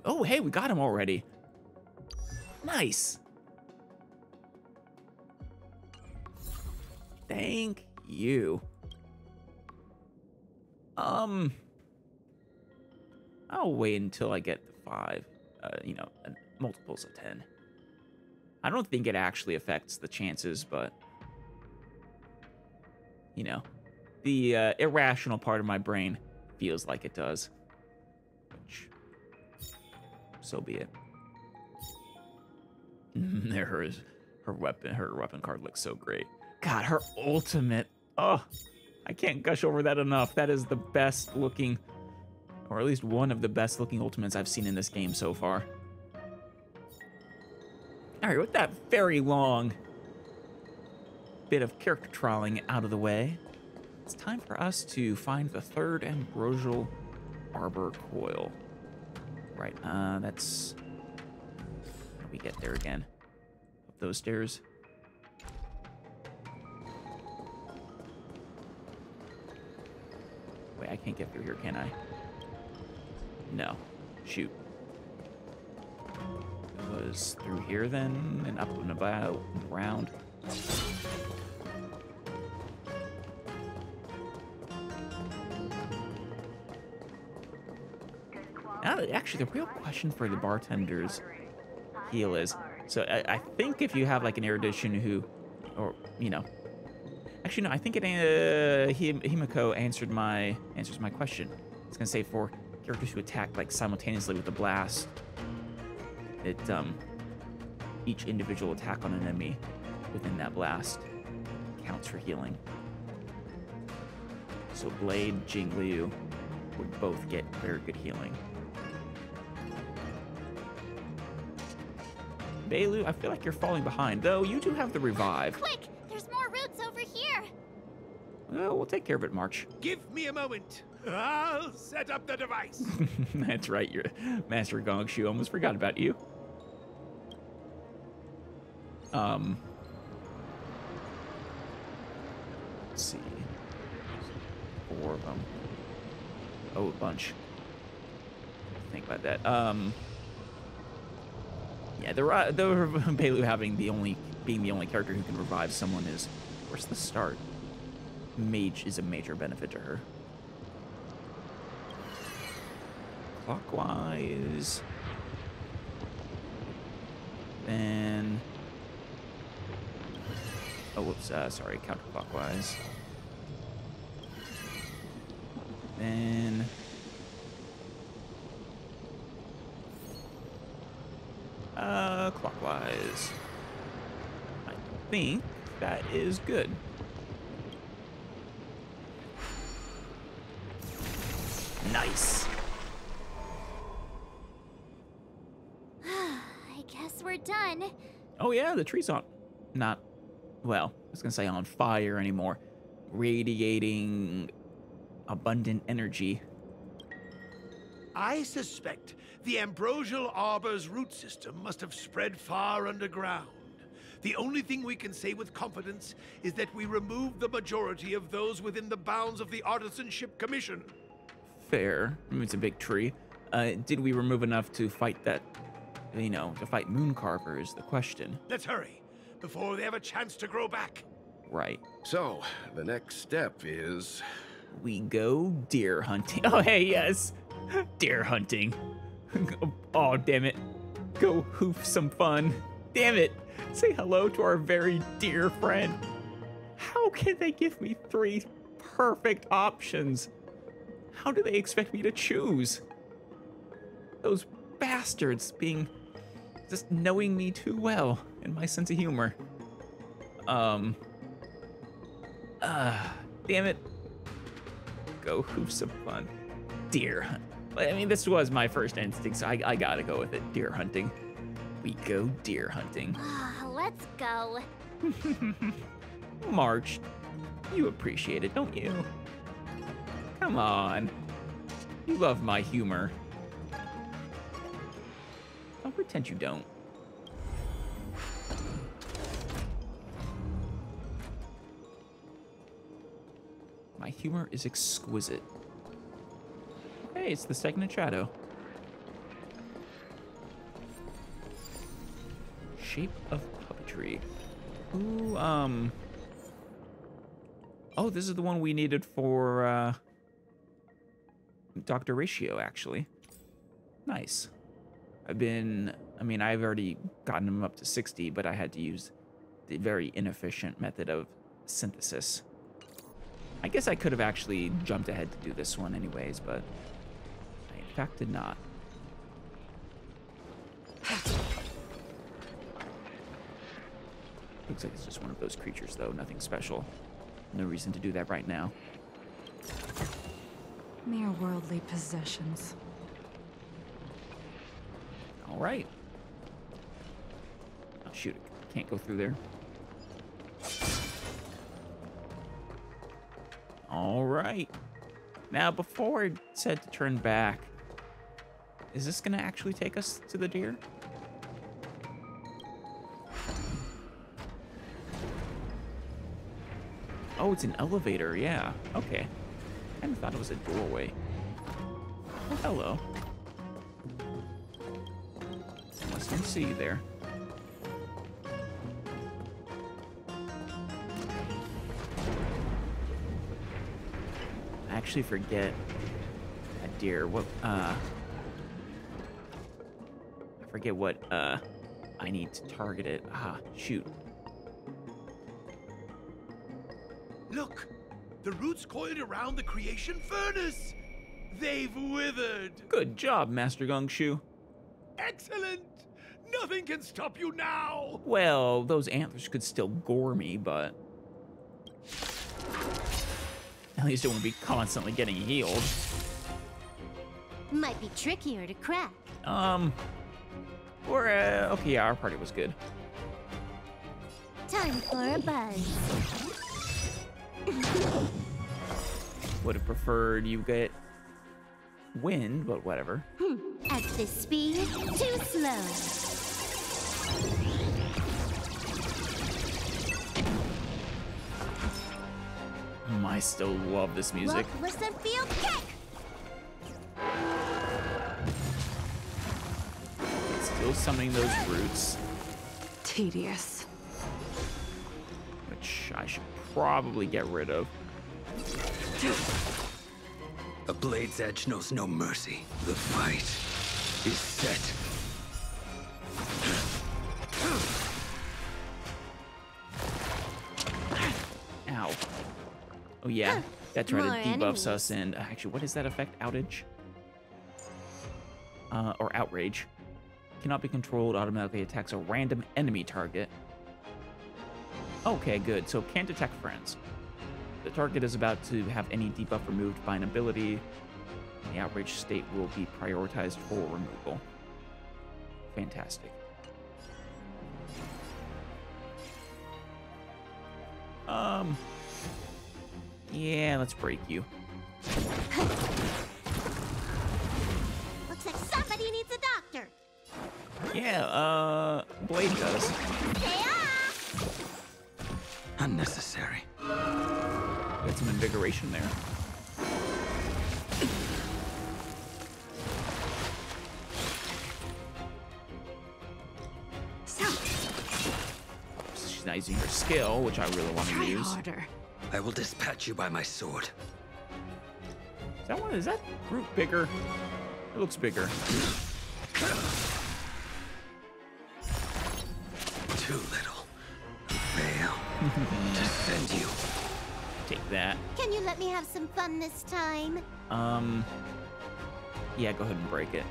Oh, hey, we got him already. Nice. Thank you. Um, I'll wait until I get the five, uh, you know, multiples of 10. I don't think it actually affects the chances, but, you know, the uh, irrational part of my brain feels like it does. Which, so be it. there her. Her weapon, her weapon card looks so great. God, her ultimate. Oh, I can't gush over that enough. That is the best looking, or at least one of the best looking ultimates I've seen in this game so far. All right, with that very long bit of character trawling out of the way, it's time for us to find the third ambrosial arbor coil. Right, uh, that's. How we get there again? Up those stairs. Wait, I can't get through here, can I? No. Shoot. It was through here then, and up and about, and around. Now, actually, the real question for the bartenders heal is so I, I think if you have like an erudition who, or you know, actually no, I think it uh, Himiko answered my answers my question. It's gonna say for characters who attack like simultaneously with the blast, it um each individual attack on an enemy within that blast counts for healing. So Blade, Jing Liu would both get very good healing. Bailu, I feel like you're falling behind, though you do have the revive.
Quick! There's more roots over here!
Well, we'll take care of it, March.
Give me a moment. I'll set up the device.
That's right, you're Master Gongshu. Almost forgot about you. Um. Let's see. Four of them. Oh, a bunch. Think about that. Um. Yeah, the the Bailu having the only being the only character who can revive someone is, where's the start. Mage is a major benefit to her. Clockwise. Then. Oh, whoops. Uh, sorry, counterclockwise. Then. Uh, clockwise. I think that is good. Nice.
I guess we're done.
Oh yeah, the tree's on. Not, well, I was gonna say on fire anymore. Radiating abundant energy.
I suspect the ambrosial arbor's root system must have spread far underground. The only thing we can say with confidence is that we removed the majority of those within the bounds of the Artisanship Commission.
Fair. I mean, it's a big tree. Uh, did we remove enough to fight that, you know, to fight Mooncarver is the question.
Let's hurry, before they have a chance to grow back.
Right.
So, the next step is.
We go deer hunting. Oh, hey, yes. Deer hunting. oh, damn it. Go hoof some fun. Damn it. Say hello to our very dear friend. How can they give me three perfect options? How do they expect me to choose? Those bastards being just knowing me too well and my sense of humor. Um. Ah, damn it. Go hoof some fun. Deer hunt. I mean, this was my first instinct, so I, I gotta go with it. Deer hunting. We go deer hunting.
Ah, let's go.
March, you appreciate it, don't you? Come on. You love my humor. Pretend you don't. My humor is exquisite. Hey, it's the second shadow. Shape of puppetry. Ooh, um. Oh, this is the one we needed for uh, Dr. Ratio, actually. Nice. I've been, I mean, I've already gotten them up to 60, but I had to use the very inefficient method of synthesis. I guess I could have actually jumped ahead to do this one anyways, but I in fact did not. Looks like it's just one of those creatures, though. Nothing special. No reason to do that right now.
Mere worldly possessions.
All right. Oh, shoot. Can't go through there. All right. Now, before it said to turn back, is this going to actually take us to the deer? Oh, it's an elevator. Yeah. Okay. I thought it was a doorway. Oh, hello. Can see you there. I actually forget a deer. What? Uh, I forget what. Uh, I need to target it. Ah, shoot.
Look! The roots coiled around the creation furnace! They've withered!
Good job, Master Gongshu.
Excellent! Nothing can stop you now!
Well, those antlers could still gore me, but at least it won't be constantly getting healed.
Might be trickier to crack.
Um, or uh, okay, yeah, our party was good.
Time for a buzz.
Would have preferred you get wind, but whatever.
At this speed, too slow.
Mm, I still love this music.
Look, listen, feel, kick!
Still summoning those roots,
Tedious.
which I should probably get rid of.
A blade's edge knows no mercy. The fight is set.
Ow. Oh yeah, that's right,
more
to debuffs
enemies.
us and uh, actually, what is that effect? Outage? Uh, or outrage. Cannot be controlled, automatically attacks a random enemy target. Okay, good. So can't attack friends. The target is about to have any debuff removed by an ability. The outrage state will be prioritized for removal. Fantastic. Um. Yeah, let's break you.
Looks like somebody needs a doctor.
Yeah, uh, Blade does.
Yeah.
Unnecessary.
Got some invigoration there.
So,
She's not using her skill, which I really want to
try
use.
harder.
I will dispatch you by my sword.
Is that one? Is that Groot bigger? It looks bigger.
Too little. Veil. Defend you.
Take that.
Can you let me have some fun this time?
Um. Yeah, go ahead and break it.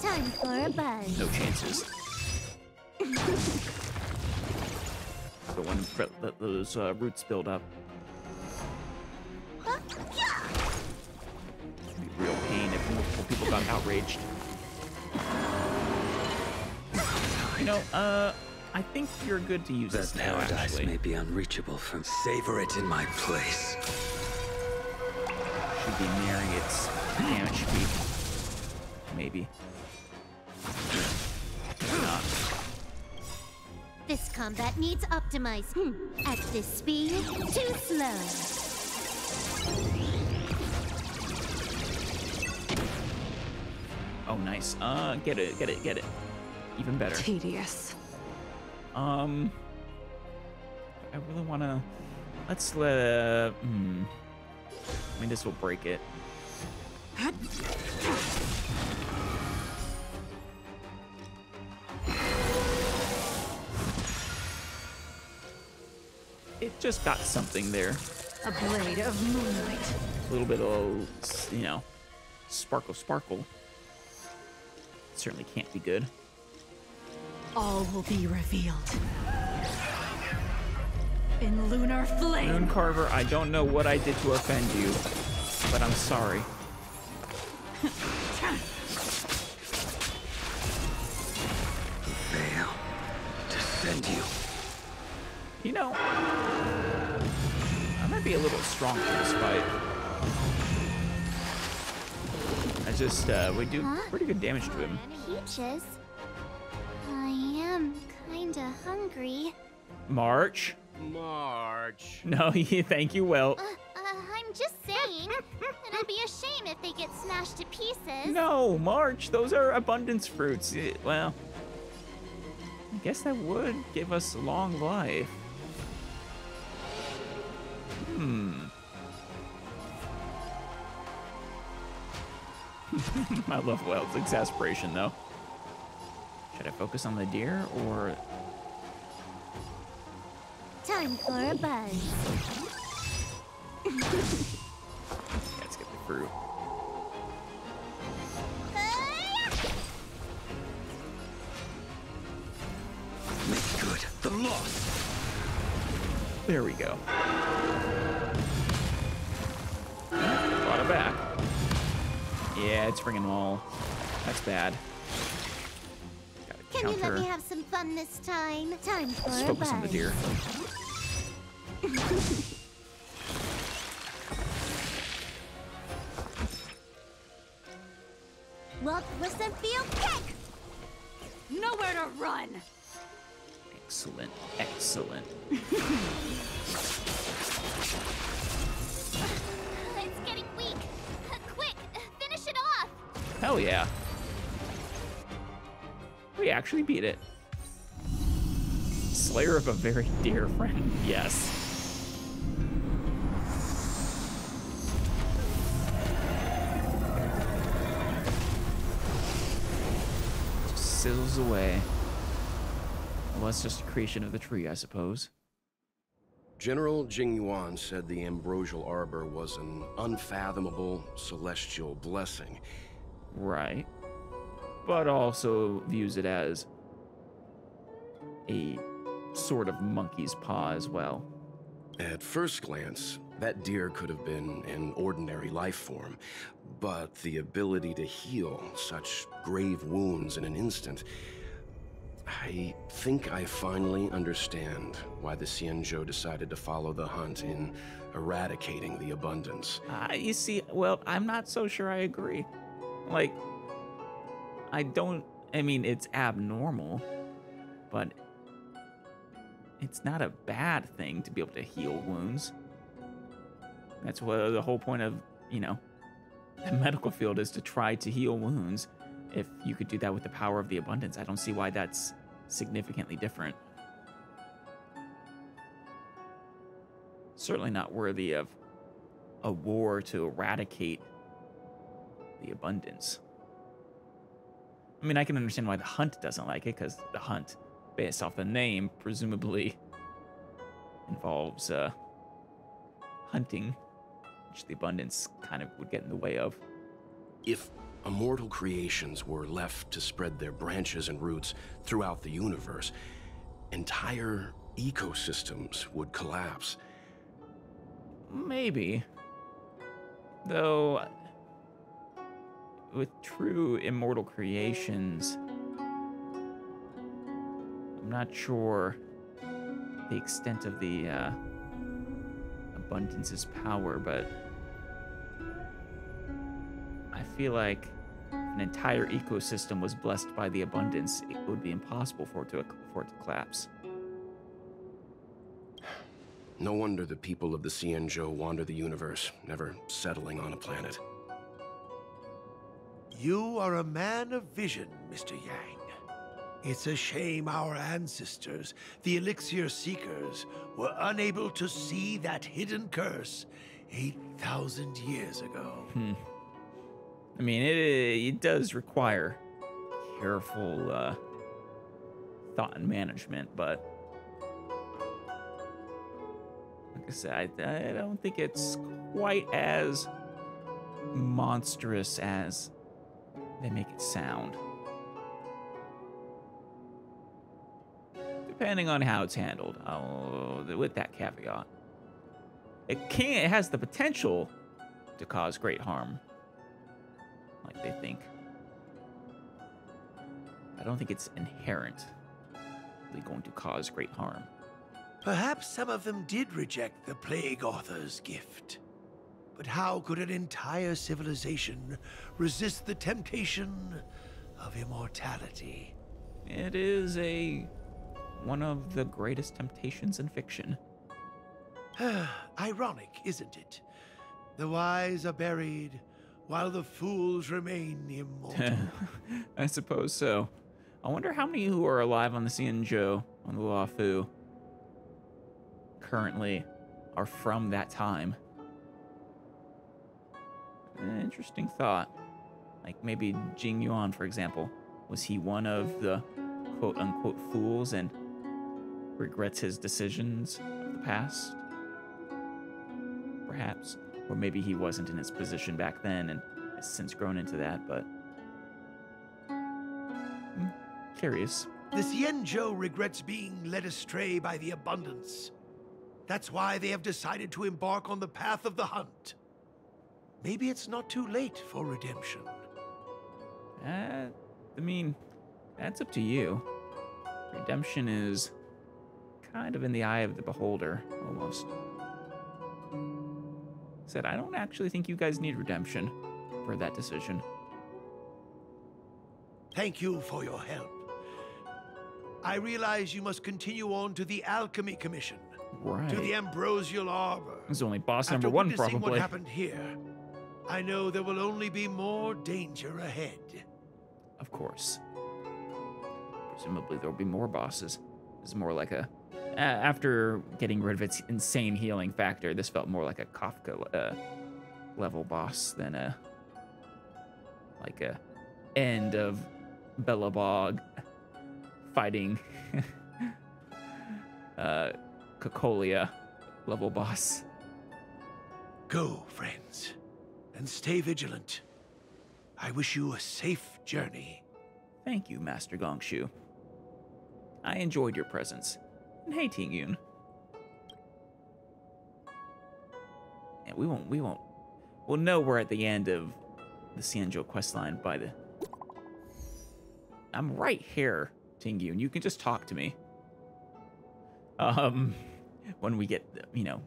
Time for a buzz.
No chances. But when th- th- those uh, roots build up, it'd be real pain if multiple people got outraged. You know, uh, I think you're good to use this now,
paradise
actually.
may be unreachable from savor it in my place.
Should be nearing its damage peak. Maybe. Maybe not.
This combat needs optimized. Hmm. At this speed, too slow.
Oh, nice. Uh, get it, get it, get it. Even better.
Tedious.
Um, I really want to. Let's let. Hmm. I mean, this will break it. It just got something there.
A blade of moonlight.
A little bit of, you know, sparkle, sparkle. Certainly can't be good.
All will be revealed. In lunar flame.
Moon Carver, I don't know what I did to offend you, but I'm sorry.
Veil. Defend you.
You know, I might be a little strong for this fight. I just, uh, we do
Huh?
pretty good damage to him.
Peaches. I am kinda hungry.
March?
March.
No, thank you, well.
Uh, uh, I'm just saying. It'll be a shame if they get smashed to pieces.
No, March, those are abundance fruits. Eh, Well, I guess that would give us a long life. Hmm. I love Wild's exasperation, though. Should I focus on the deer or
Time for a buzz.
let's get the fruit?
Make good the loss.
There we go. Brought it back. Yeah, it's bringing them all. That's bad.
Can you let me have some fun this time? Time for
Let's focus on the deer. Very dear friend. Yes. Just sizzles away. Well, that's just a creation of the tree, I suppose.
General Jing Yuan said the ambrosial arbor was an unfathomable celestial blessing.
Right. But also views it as a sort of monkey's paw as well.
At first glance, that deer could have been an ordinary life form, but the ability to heal such grave wounds in an instant. I think I finally understand why the Xianzhou decided to follow the hunt in eradicating the abundance.
Uh, you see, well, I'm not so sure I agree. Like, I don't, I mean, it's abnormal, but it's not a bad thing to be able to heal wounds. That's what the whole point of, you know, the medical field is to try to heal wounds. If you could do that with the power of the abundance, I don't see why that's significantly different. Certainly not worthy of a war to eradicate the abundance. I mean, I can understand why the hunt doesn't like it, because the hunt, based off the name, presumably involves uh, hunting, which the abundance kind of would get in the way of.
If immortal creations were left to spread their branches and roots throughout the universe, entire ecosystems would collapse.
Maybe. Though, with true immortal creations, I'm not sure the extent of the uh, abundance's power, but I feel like if an entire ecosystem was blessed by the abundance, it would be impossible for it to for it to collapse.
No wonder the people of the Xianzhou wander the universe, never settling on a planet.
You are a man of vision, Mr. Yang. It's a shame our ancestors, the Elixir Seekers, were unable to see that hidden curse 8,000 years ago. Hmm.
I mean, it, it does require careful uh, thought and management, but like I said, I, I don't think it's quite as monstrous as they make it sound. Depending on how it's handled, I'll, with that caveat. It can it has the potential to cause great harm like they think. I don't think it's inherently going to cause great harm.
Perhaps some of them did reject the Plague Author's gift. But how could an entire civilization resist the temptation of immortality?
It is a one of the greatest temptations in fiction.
Ironic, isn't it? The wise are buried, while the fools remain immortal.
I suppose so. I wonder how many who are alive on the Xianzhou, on the Luofu, currently are from that time. Eh, Interesting thought. Like maybe Jing Yuan, for example. Was he one of the quote unquote fools and regrets his decisions of the past? Perhaps. Or maybe he wasn't in his position back then and has since grown into that, but. Hmm, curious.
The Xianzhou regrets being led astray by the abundance. That's why they have decided to embark on the path of the hunt. Maybe it's not too late for redemption.
Uh, I mean, that's up to you. Redemption is kind of in the eye of the beholder, almost. Said, I don't actually think you guys need redemption for that decision.
Thank you for your help. I realize you must continue on to the Alchemy Commission,
Right.
to the Ambrosial Arbor.
This is only boss
After
number one,
witnessing
probably.
what happened here, I know there will only be more danger ahead.
Of course. Presumably, there'll be more bosses. This is more like a. after getting rid of its insane healing factor, this felt more like a Kafka uh, level boss than a. like a end of Belobog fighting uh, Cocolia level boss.
Go, friends, and stay vigilant. I wish you a safe journey.
Thank you, Master Gongshu. I enjoyed your presence. Hey, Tingyun. Yeah, we won't, we won't. We'll know we're at the end of the Xianzhou questline by the... I'm right here, Tingyun. You can just talk to me. Um, when we get, you know,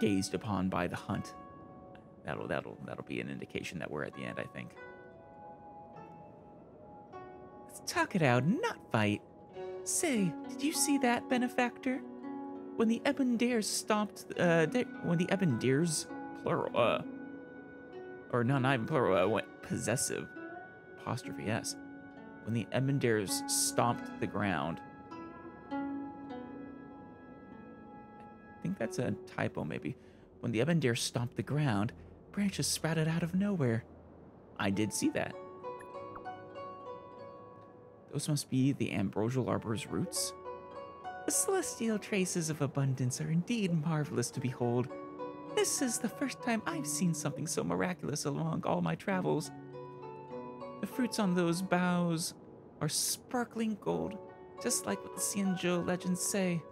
gazed upon by the hunt. That'll that'll that'll be an indication that we're at the end, I think. Let's talk it out, not fight. Say, did you see that, benefactor? When the Ebon Deer's stomped, uh, when the Ebon Deers, plural, uh, or no, not even plural, uh, went possessive, apostrophe s. When the Ebon Deer's stomped the ground, I think that's a typo, maybe. When the Ebon Deer stomped the ground, branches sprouted out of nowhere. I did see that. Those must be the ambrosial arbor's roots. The celestial traces of abundance are indeed marvelous to behold. This is the first time I've seen something so miraculous along all my travels. The fruits on those boughs are sparkling gold, just like what the Xianzhou legends say.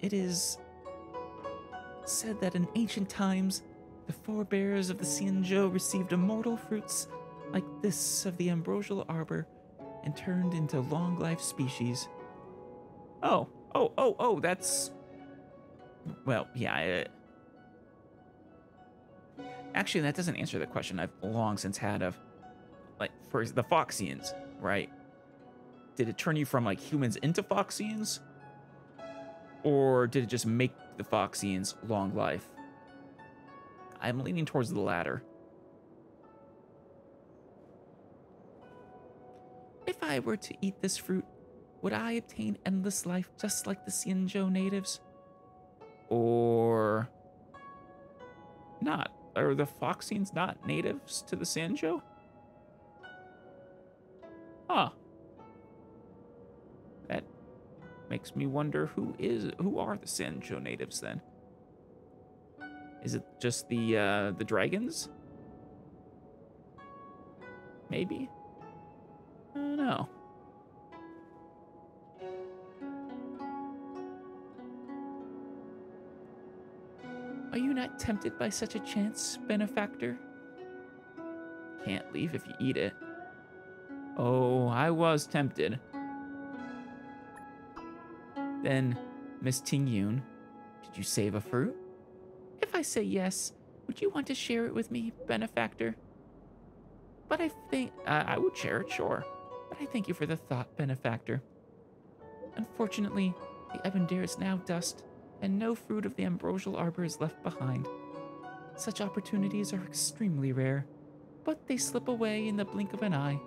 It is said that in ancient times, the forebears of the Xianzhou received immortal fruits like this of the ambrosial arbor and turned into long life species. Oh, oh, oh, oh, that's. Well, yeah. uh, Actually, that doesn't answer the question I've long since had of, like, for the Foxians, right? Did it turn you from, like, humans into Foxians? Or did it just make the Foxians long life? I'm leaning towards the latter. I were to eat this fruit, would I obtain endless life just like the Xianzhou natives? Or not? Are the Foxians not natives to the Xianzhou? Huh. That makes me wonder who is who are the Xianzhou natives then? Is it just the uh, the dragons? Maybe. Don't. Are you not tempted by such a chance, benefactor? Can't leave if you eat it. Oh, I was tempted. Then, Miss Tingyun, did you save a fruit? If I say yes, would you want to share it with me, benefactor? But I think uh, I would share it, sure. But I thank you for the thought, benefactor. Unfortunately, the Ebon Deer is now dust, and no fruit of the ambrosial arbor is left behind. Such opportunities are extremely rare, but they slip away in the blink of an eye,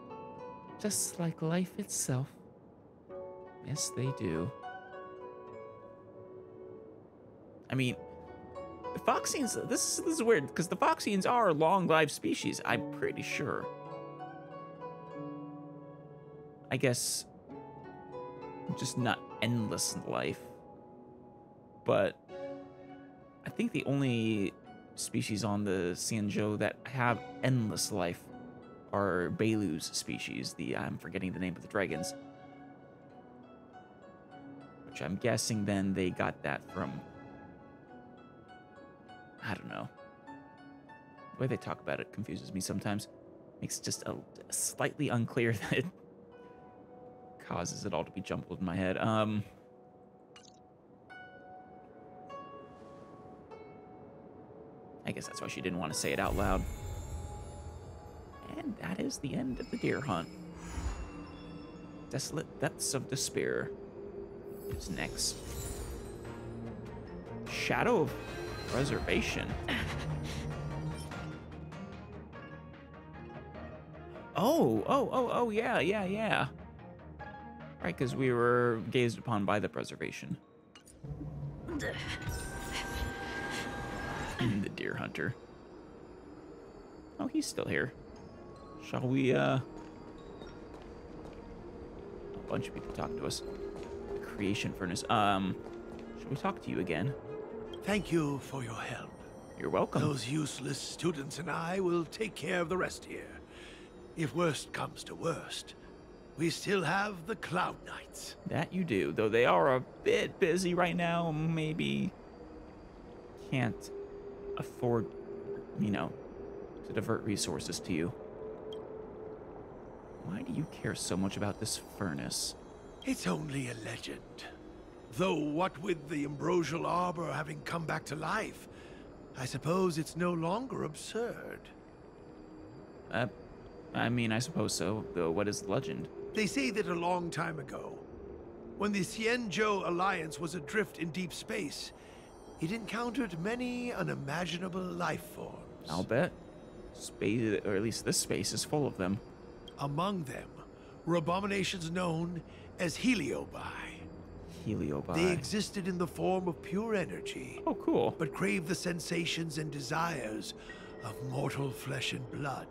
just like life itself. Yes, they do. I mean, the Foxians, this, this is weird, because the Foxians are a long-lived species, I'm pretty sure. I guess just not endless life. But I think the only species on the Xianzhou that have endless life are Bailu's species. The I'm forgetting the name of the dragons. Which I'm guessing then they got that from I don't know. The way they talk about it confuses me sometimes. Makes it just a, slightly unclear that causes it all to be jumbled in my head. Um I guess that's why she didn't want to say it out loud. And that is the end of the deer hunt. Desolate Depths of Despair is next. Shadow of Reservation. Oh, oh, oh, oh, yeah, yeah, yeah. Right, because we were gazed upon by the preservation. the deer hunter. Oh, he's still here. Shall we, uh... A bunch of people talk to us. The creation furnace. Um, shall we talk to you again?
Thank you for your help.
You're welcome.
Those useless students and I will take care of the rest here. If worst comes to worst, we still have the Cloud Knights.
That you do, though they are a bit busy right now. Maybe can't afford, you know, to divert resources to you. Why do you care so much about this furnace?
It's only a legend. Though what with the ambrosial arbor having come back to life, I suppose it's no longer absurd.
Uh, I mean, I suppose so. Though, what is legend?
They say that a long time ago, when the Xianzhou Alliance was adrift in deep space, it encountered many unimaginable life forms.
I'll bet. Space, or at least this space, is full of them.
Among them were abominations known as Heliobi.
Heliobi.
They existed in the form of pure energy,
oh, cool.
but craved the sensations and desires of mortal flesh and blood.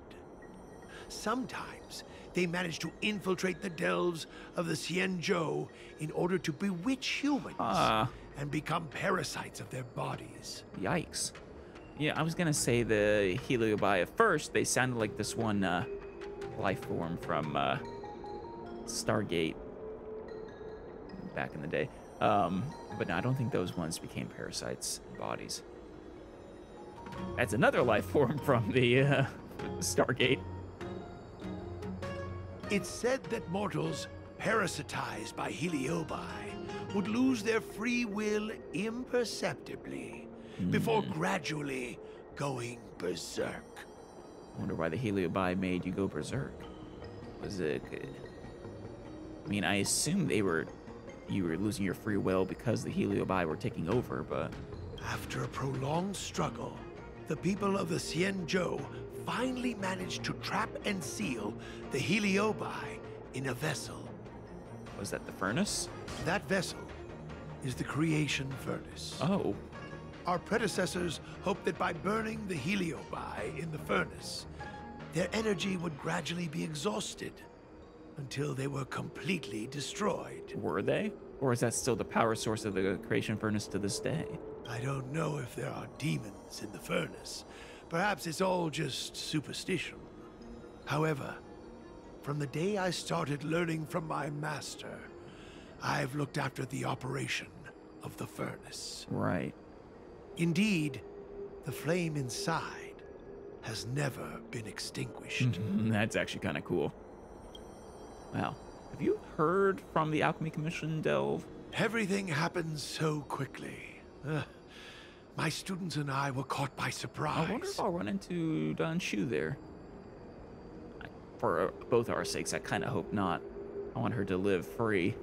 Sometimes they managed to infiltrate the delves of the Xianzhou in order to bewitch humans
Ah.
and become parasites of their bodies.
Yikes. Yeah, I was gonna say the Heliobi at first. They sounded like this one uh, life form from uh, Stargate back in the day. Um, but no, I don't think those ones became parasites in bodies. That's another life form from the uh, Stargate.
It's said that mortals parasitized by Heliobi would lose their free will imperceptibly before hmm. gradually going berserk.
I wonder why the Heliobi made you go berserk. Was it? I mean, I assume they were you were losing your free will because the Heliobi were taking over, but
After a prolonged struggle, the people of the Xianzhou finally managed to trap and seal the Heliobi in a vessel.
was that the furnace?
That vessel is the creation furnace.
Oh,
Our predecessors hoped that by burning the Heliobi in the furnace, their energy would gradually be exhausted until they were completely destroyed.
were they? Or is that still the power source of the creation furnace to this day?
I don't know if there are demons in the furnace. Perhaps it's all just superstition. However, from the day I started learning from my master, I've looked after the operation of the furnace.
Right.
Indeed, the flame inside has never been extinguished.
That's actually kind of cool. Wow. Have you heard from the Alchemy Commission, Delve?
Everything happens so quickly. Ugh. My students and I were caught by surprise.
I wonder if I'll run into Dan Shu there. I, for uh, both our sakes, I kind of hope not. I want her to live free.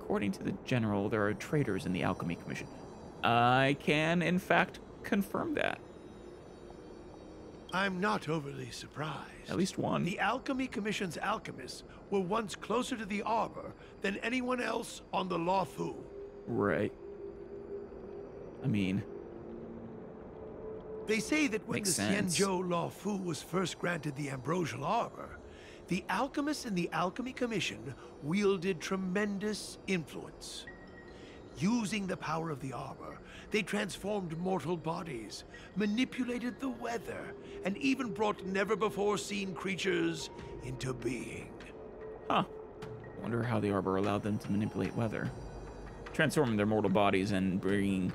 According to the General, there are traitors in the Alchemy Commission. I can, in fact, confirm that.
I'm not overly surprised.
At least one.
The Alchemy Commission's alchemists were once closer to the Arbor than anyone else on the Luofu.
Right. I mean,
They say that when the. Xianzhou Luofu was first granted the Ambrosial Arbor, the alchemists in the Alchemy Commission wielded tremendous influence. Using the power of the Arbor, they transformed mortal bodies, manipulated the weather, and even brought never-before-seen creatures into being.
huh. Wonder how the Arbor allowed them to manipulate weather. Transforming their mortal bodies and bringing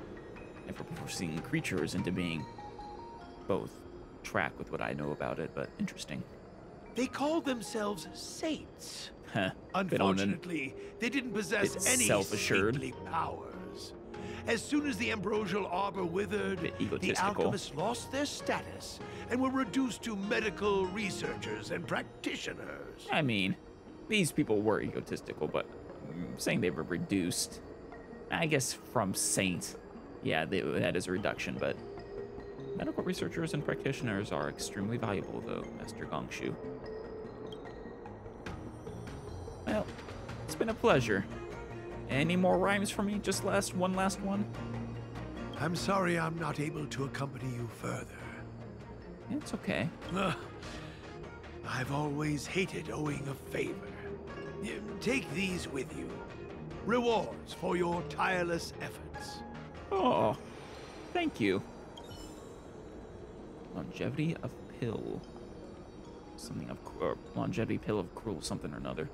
never before seen creatures into being. Both track with what I know about it, but interesting.
They called themselves saints.
Huh. Bit on the-
Unfortunately, they didn't possess any saintly powers. As soon as the ambrosial arbor withered, the alchemists lost their status and were reduced to medical researchers and practitioners.
I mean, these people were egotistical, but mm, saying they were reduced, I guess from saint, yeah, they, that is a reduction. But medical researchers and practitioners are extremely valuable, though, Master Gongshu. Well, it's been a pleasure. Any more rhymes for me? Just last one, last one.
I'm sorry I'm not able to accompany you further.
It's okay.
Ugh. I've always hated owing a favor. Take these with you. Rewards for your tireless efforts.
Oh, thank you. Longevity of pill. Something of or longevity pill of cruel something or another.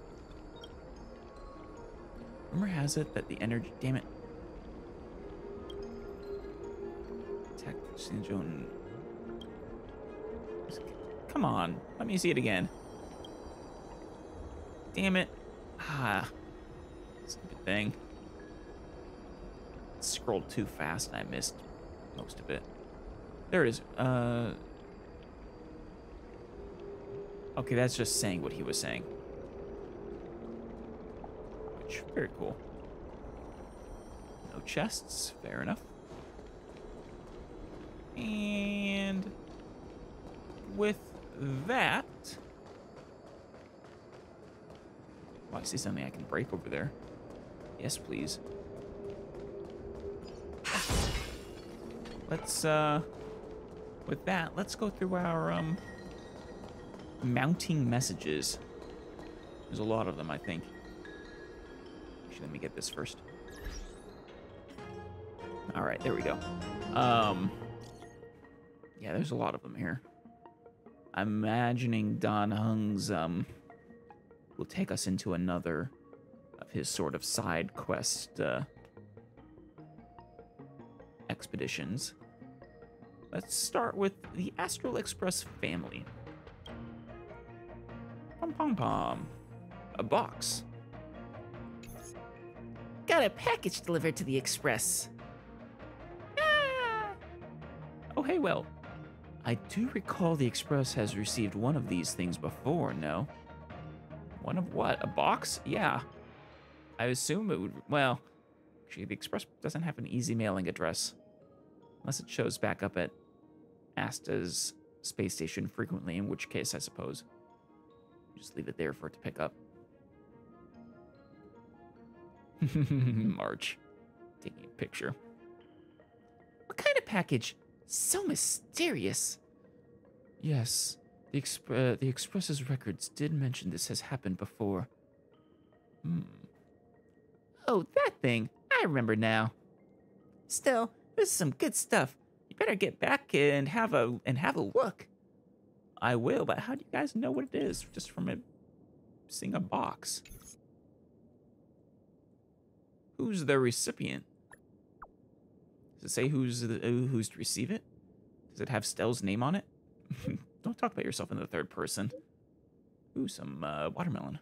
Rumor has it that the energy. Damn it. Tech Sinjun. Come on, let me see it again. Damn it. Ah. Stupid thing. Scrolled too fast and I missed most of it. There it is. Uh, okay, that's just saying what he was saying. Which, very cool. No chests, fair enough. And with that, oh, I see something I can break over there. Yes, please. Let's, uh, with that, let's go through our, um, mounting messages. There's a lot of them, I think. Actually, let me get this first. All right, there we go. Um, yeah, there's a lot of them here. I'm imagining Dan Heng's, um will take us into another of his sort of side quest uh, expeditions. Let's start with the Astral Express family. Pom pom pom. A box.
Got a package delivered to the Express. Ah!
Oh, hey, well. I do recall the Express has received one of these things before, no? One of what? A box? Yeah. I assume it would. Well, actually, the Express doesn't have an easy mailing address. Unless it shows back up at Asta's space station frequently, in which case, I suppose. Just leave it there for it to pick up. March. Taking a picture.
What kind of package? So mysterious.
Yes, the, exp- uh, the Express's records did mention this has happened before. Hmm.
Oh, that thing. I remember now. Still, this is some good stuff. You better get back and have a and have a look.
I will, but how do you guys know what it is just from it seeing a box? Who's the recipient? Does it say who's the, who's to receive it? Does it have Stelle's name on it? Don't talk about yourself in the third person. Ooh, some uh, watermelon.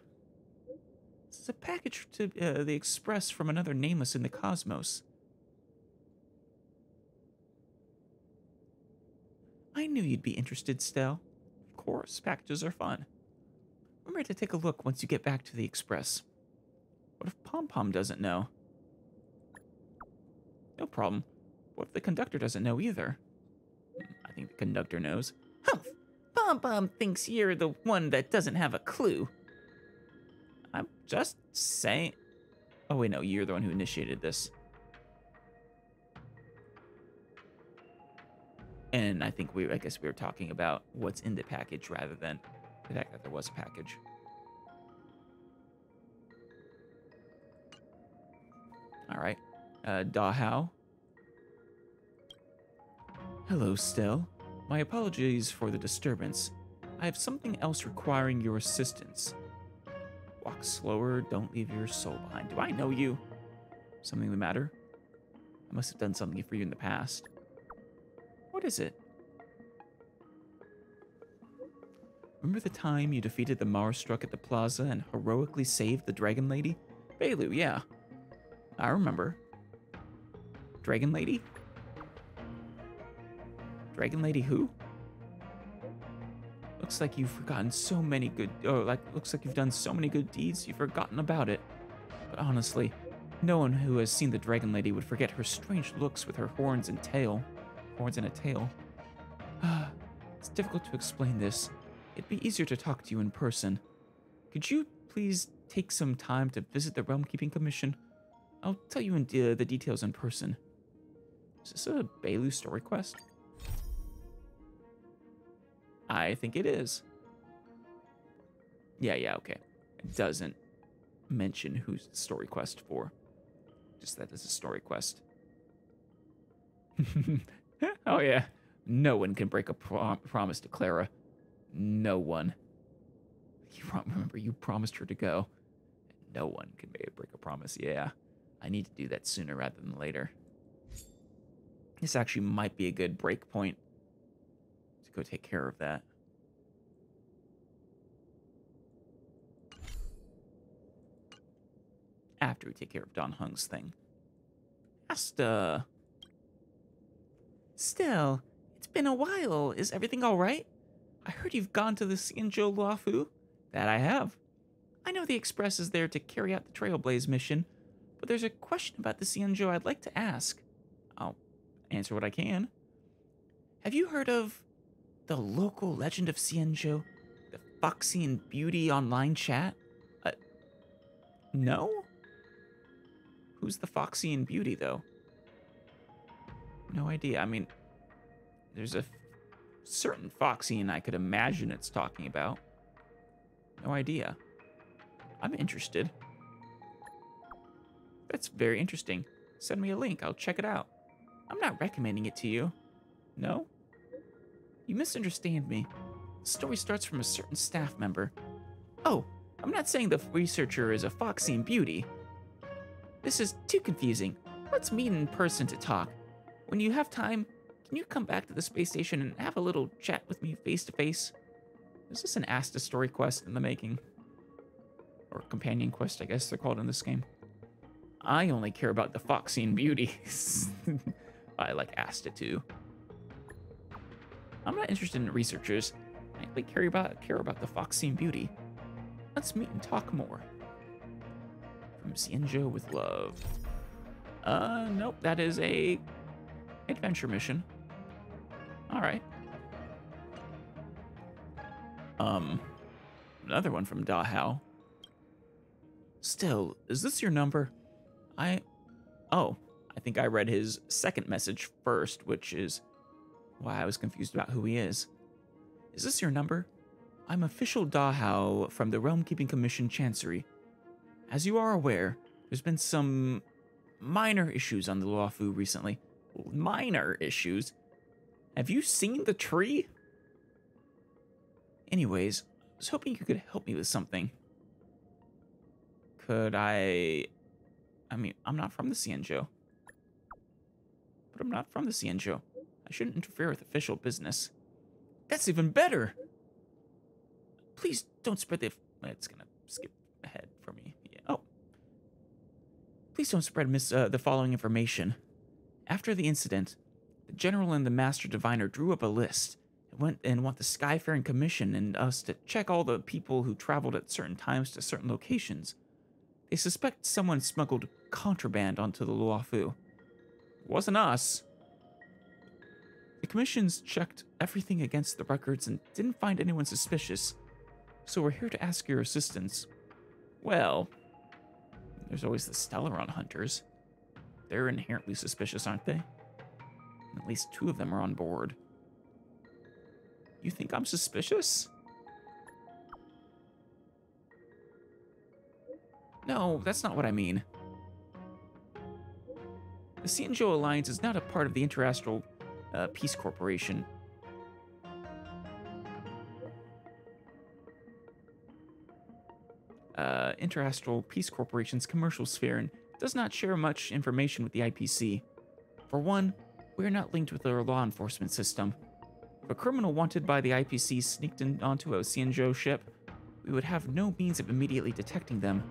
This is a package to uh, the Express from another nameless in the cosmos. I knew you'd be interested, Stelle. Of course, packages are fun. Remember to take a look once you get back to the Express. What if Pom Pom doesn't know? No problem. What if the conductor doesn't know either? I think the conductor knows.
Humph! Pom Pom thinks you're the one that doesn't have a clue.
I'm just saying. Oh, wait, no, you're the one who initiated this. And I think we, I guess we were talking about what's in the package rather than the fact that there was a package. All right. Uh, Dahao. Hello, Stelle. My apologies for the disturbance. I have something else requiring your assistance. Walk slower, don't leave your soul behind. Do I know you? Something the matter? I must have done something for you in the past. What is it? Remember the time you defeated the Mara-struck at the plaza and heroically saved the Dragon Lady? Bailu, yeah. I remember. Dragon Lady? Dragon Lady who? Looks like you've forgotten so many good oh like looks like you've done so many good deeds you've forgotten about it. But honestly, no one who has seen the Dragon Lady would forget her strange looks with her horns and tail. Horns and a tail. Ah, it's difficult to explain this. It'd be easier to talk to you in person. Could you please take some time to visit the Realm Keeping Commission? I'll tell you in de- the details in person. Is this a Bailu story quest? I think it is. Yeah, yeah, okay. It doesn't mention who's the story quest for. Just that it's a story quest. oh, yeah. No one can break a pro- promise to Clara. No one. You remember, you promised her to go. No one can break a promise. Yeah. I need to do that sooner rather than later. This actually might be a good break point to go take care of that. after we take care of Dan Heng's thing. Asta. Still, it's been a while. Is everything all right? I heard you've gone to the Xianzhou Luofu. That I have. I know the Express is there to carry out the Trailblaze mission, but there's a question about the Xianzhou I'd like to ask. I'll answer what I can. Have you heard of the local legend of Xianzhou? The Foxian Beauty online chat? Uh, no? Who's the Foxian Beauty, though? No idea. I mean, there's a certain Foxian I could imagine it's talking about. No idea. I'm interested. That's very interesting. Send me a link. I'll check it out. I'm not recommending it to you. No? You misunderstand me. The story starts from a certain staff member. Oh, I'm not saying the researcher is a Foxian beauty. This is too confusing. Let's meet in person to talk. When you have time, can you come back to the space station and have a little chat with me face to face? Is this an Asta story quest in the making? Or companion quest, I guess they're called in this game. I only care about the Foxian beauties. I like Asta too. I'm not interested in researchers. I only care about care about the Foxian beauty. Let's meet and talk more. From Xianzhou with love. Uh, nope, that is a adventure mission. All right. Um, another one from Dahao. Still, is this your number? I. Oh, I think I read his second message first, which is why I was confused about who he is. Is this your number? I'm official Dahao from the Realm Keeping Commission Chancery. As you are aware, there's been some minor issues on the Luofu recently. Minor issues? Have you seen the tree? Anyways, I was hoping you could help me with something. Could I... I mean, I'm not from the Xianzhou. But I'm not from the Xianzhou. I shouldn't interfere with official business. That's even better! Please don't spread the... It's gonna skip ahead for me. Yeah. Oh. Please don't spread mis uh, the following information. After the incident, the General and the Master Diviner drew up a list and went and want the Skyfaring Commission and us to check all the people who traveled at certain times to certain locations. They suspect someone smuggled contraband onto the Luofu. It wasn't us. The commissions checked everything against the records and didn't find anyone suspicious, so we're here to ask your assistance. Well, there's always the Stellaron hunters. They're inherently suspicious, aren't they? At least two of them are on board. You think I'm suspicious? No, that's not what I mean. The Xianzhou Alliance is not a part of the Interastral uh, Peace Corporation. Uh, Interastral Peace Corporation's commercial sphere and does not share much information with the IPC. For one, we are not linked with their law enforcement system. If a criminal wanted by the IPC sneaked in onto a Xianzhou ship, we would have no means of immediately detecting them.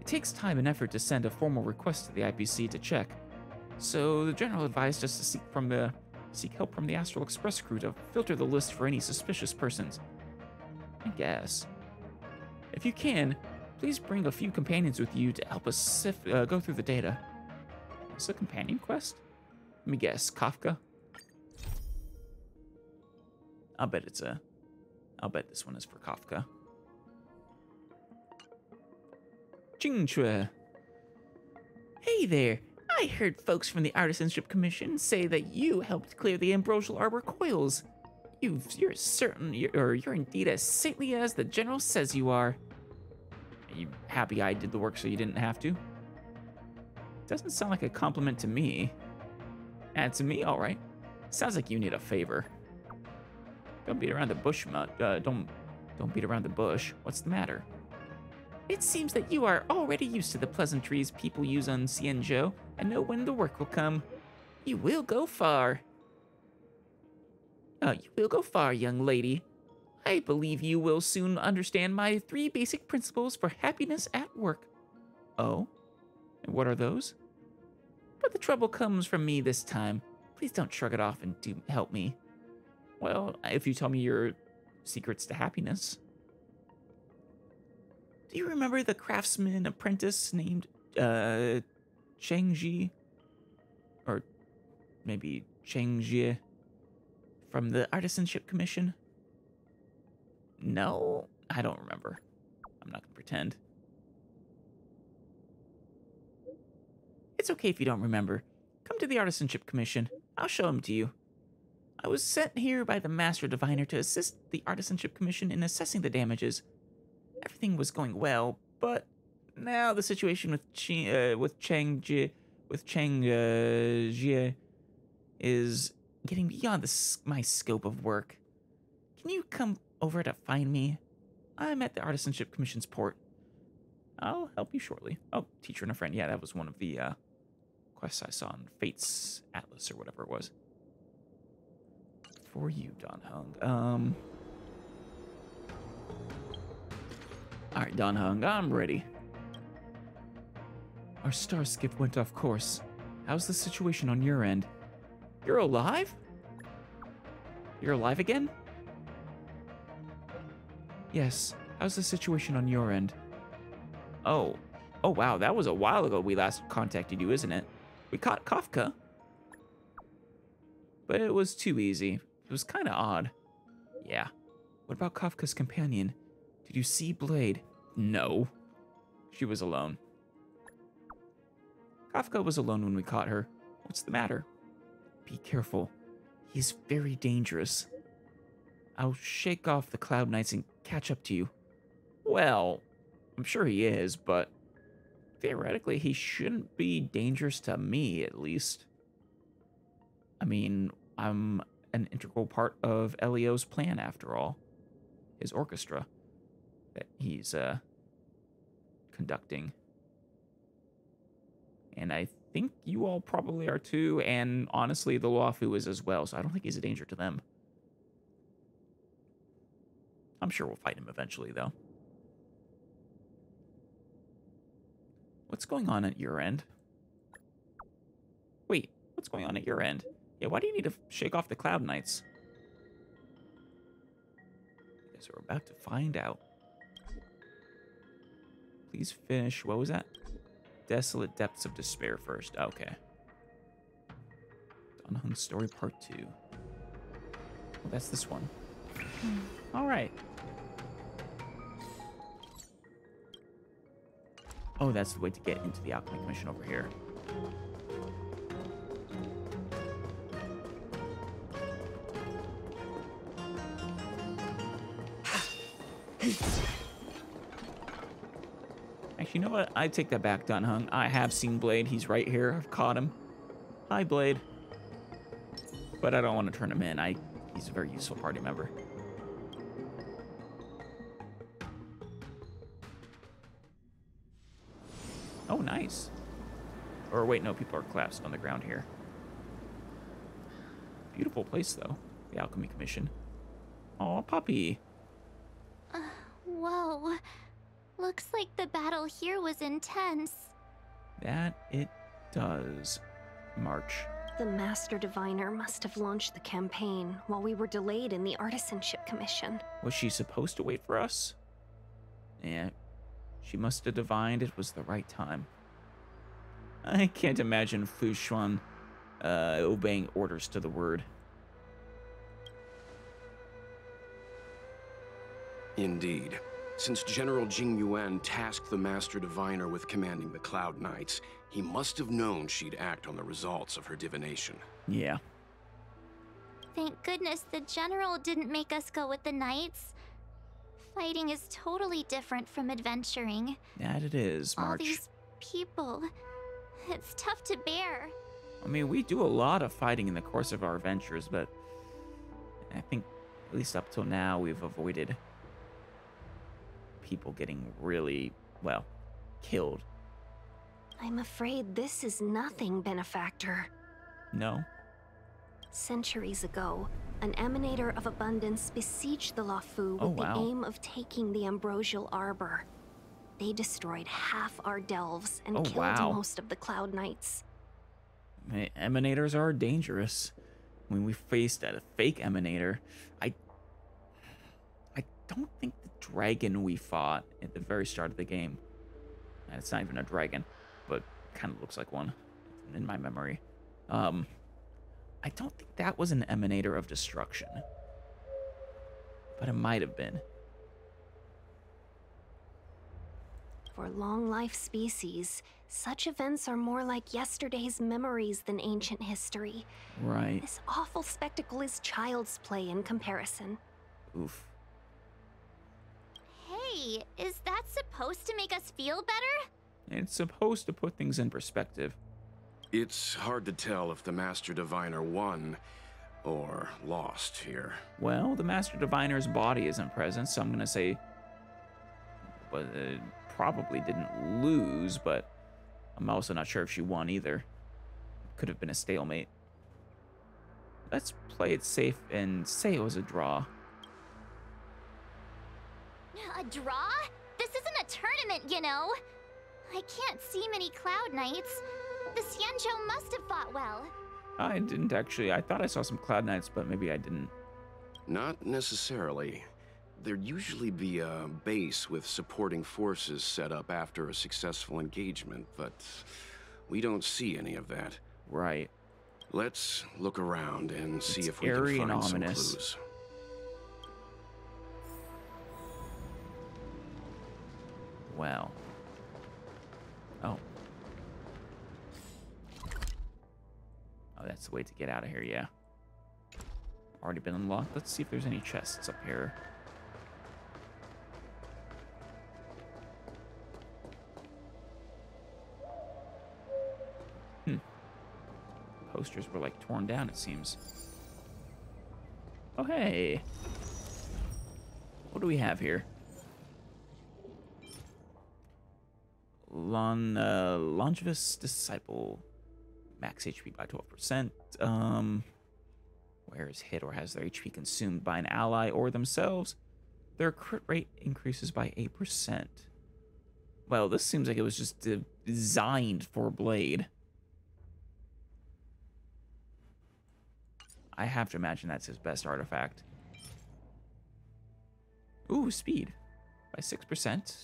It takes time and effort to send a formal request to the IPC to check, so the general advised us to seek from the seek help from the Astral Express crew to filter the list for any suspicious persons. I guess. If you can, please bring a few companions with you to help us uh, go through the data. Is a companion quest? Let me guess, Kafka? I'll bet it's a... I'll bet this one is for Kafka. Jingchue. Hey there. I heard folks from the Artisanship Commission say that you helped clear the Ambrosial Arbor coils. you are certain, you're, or you're indeed as saintly as the General says you are. Are you happy I did the work so you didn't have to? Doesn't sound like a compliment to me. And to me, all right. Sounds like you need a favor. Don't beat around the bush, uh, don't, don't beat around the bush. What's the matter? It seems that you are already used to the pleasantries people use on Xianzhou and know when the work will come. You will go far. Uh, you will go far, young lady. I believe you will soon understand my three basic principles for happiness at work. Oh? And what are those? But the trouble comes from me this time. Please don't shrug it off and do help me. Well, if you tell me your secrets to happiness. Do you remember the craftsman apprentice named uh Chengji? Or maybe Chengji from the Artisanship Commission? No, I don't remember. I'm not gonna pretend. It's okay if you don't remember. Come to the Artisanship Commission. I'll show them to you. I was sent here by the Master Diviner to assist the Artisanship Commission in assessing the damages. Everything was going well, but now the situation with Chi, uh, with Chang Ji, with Chang uh, Jie is getting beyond the, my scope of work. Can you come over to find me? I'm at the Artisanship Commission's port. I'll help you shortly. Oh, teacher and a friend. Yeah, that was one of the uh, quests I saw in Fate's Atlas or whatever it was. For you, Dan Heng. Um. All right, Dan Heng, I'm ready. Our starskiff went off course. How's the situation on your end? You're alive? You're alive again? Yes. How's the situation on your end? Oh. Oh, wow. That was a while ago we last contacted you, isn't it? We caught Kafka. But it was too easy. It was kind of odd. Yeah. What about Kafka's companion? Did you see Blade? No. She was alone. Kafka was alone when we caught her. What's the matter? Be careful. He's very dangerous. I'll shake off the Cloud Knights and catch up to you. Well, I'm sure he is, but theoretically, he shouldn't be dangerous to me, at least. I mean, I'm an integral part of Elio's plan, after all. His orchestra that he's uh, conducting. And I think you all probably are too, and honestly, the Luofu is as well, so I don't think he's a danger to them. I'm sure we'll fight him eventually, though. What's going on at your end? Wait, what's going on at your end? Yeah, why do you need to shake off the Cloud Knights? I Guess we're about to find out. Please finish. What was that? Desolate Depths of Despair first. Okay. Dan Heng's Story Part 2. Oh, that's this one. Hmm. All right. Oh, that's the way to get into the Alchemy Commission over here. Actually, you know what? I take that back, Dan Heng. I have seen Blade. He's right here. I've caught him. Hi, Blade. But I don't want to turn him in. I he's a very useful party member. Or wait, no, people are collapsed on the ground here. Beautiful place, though. The Alchemy Commission. Oh, puppy.
Uh, whoa. Looks like the battle here was intense.
That it does. March.
The Master Diviner must have launched the campaign while we were delayed in the Artisanship Commission.
Was she supposed to wait for us? Yeah, she must have divined it was the right time. I can't imagine Fu Xuan uh, obeying orders to the word.
Indeed. Since General Jing Yuan tasked the Master Diviner with commanding the Cloud Knights, he must have known she'd act on the results of her divination.
Yeah.
Thank goodness the general didn't make us go with the knights. Fighting is totally different from adventuring.
That it is, March.
All these people. It's tough to bear.
I mean, we do a lot of fighting in the course of our adventures, but I think, at least up till now, we've avoided people getting really, well, killed.
I'm afraid this is nothing, Benefactor.
No?
Centuries ago, an emanator of abundance besieged the Luofu oh, with
Oh,
the aim of taking the ambrosial arbor. They destroyed half our delves and
Oh,
killed
wow.
most of the Cloud Knights.
Emanators are dangerous. When we faced a fake emanator, I I don't think the dragon we fought at the very start of the game. And it's not even a dragon, but kind of looks like one in my memory. Um I don't think that was an emanator of destruction. But it might have been.
For long life species, such events are more like yesterday's memories than ancient history.
Right.
This awful spectacle is child's play in comparison.
Oof.
Hey, is that supposed to make us feel better?
It's supposed to put things in perspective.
It's hard to tell if the Master Diviner won or lost here.
Well, the Master Diviner's body isn't present, so I'm going to say but uh, probably didn't lose, but I'm also not sure if she won either. Could have been a stalemate. Let's play it safe and say it was a draw.
A draw? This isn't a tournament, you know. I can't see many Cloud Knights. The Xianzhou must have fought well.
I didn't actually. I thought I saw some Cloud Knights, but maybe I didn't.
Not necessarily. There'd usually be a base with supporting forces set up after a successful engagement, but we don't see any of that.
Right.
Let's look around and see if we can find some clues.
Well. Oh. Oh, that's the way to get out of here, yeah. Already been unlocked. Let's see if there's any chests up here. Posters were like torn down, it seems. Oh, hey. What do we have here? Lon, uh, Longevous Disciple. Max HP by 12%. Um, where is hit or has their HP consumed by an ally or themselves? Their crit rate increases by 8%. Well, this seems like it was just de- designed for Blade. I have to imagine that's his best artifact. Ooh, speed by 6%.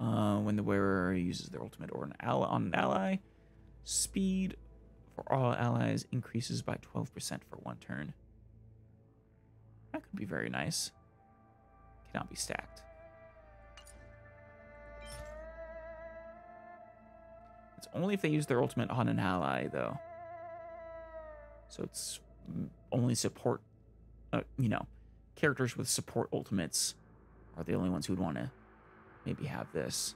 Uh, when the wearer uses their ultimate or an ally on an ally, speed for all allies increases by 12% for one turn. That could be very nice. Cannot be stacked. It's only if they use their ultimate on an ally, though. So it's only support, uh, you know, characters with support ultimates are the only ones who would want to maybe have this.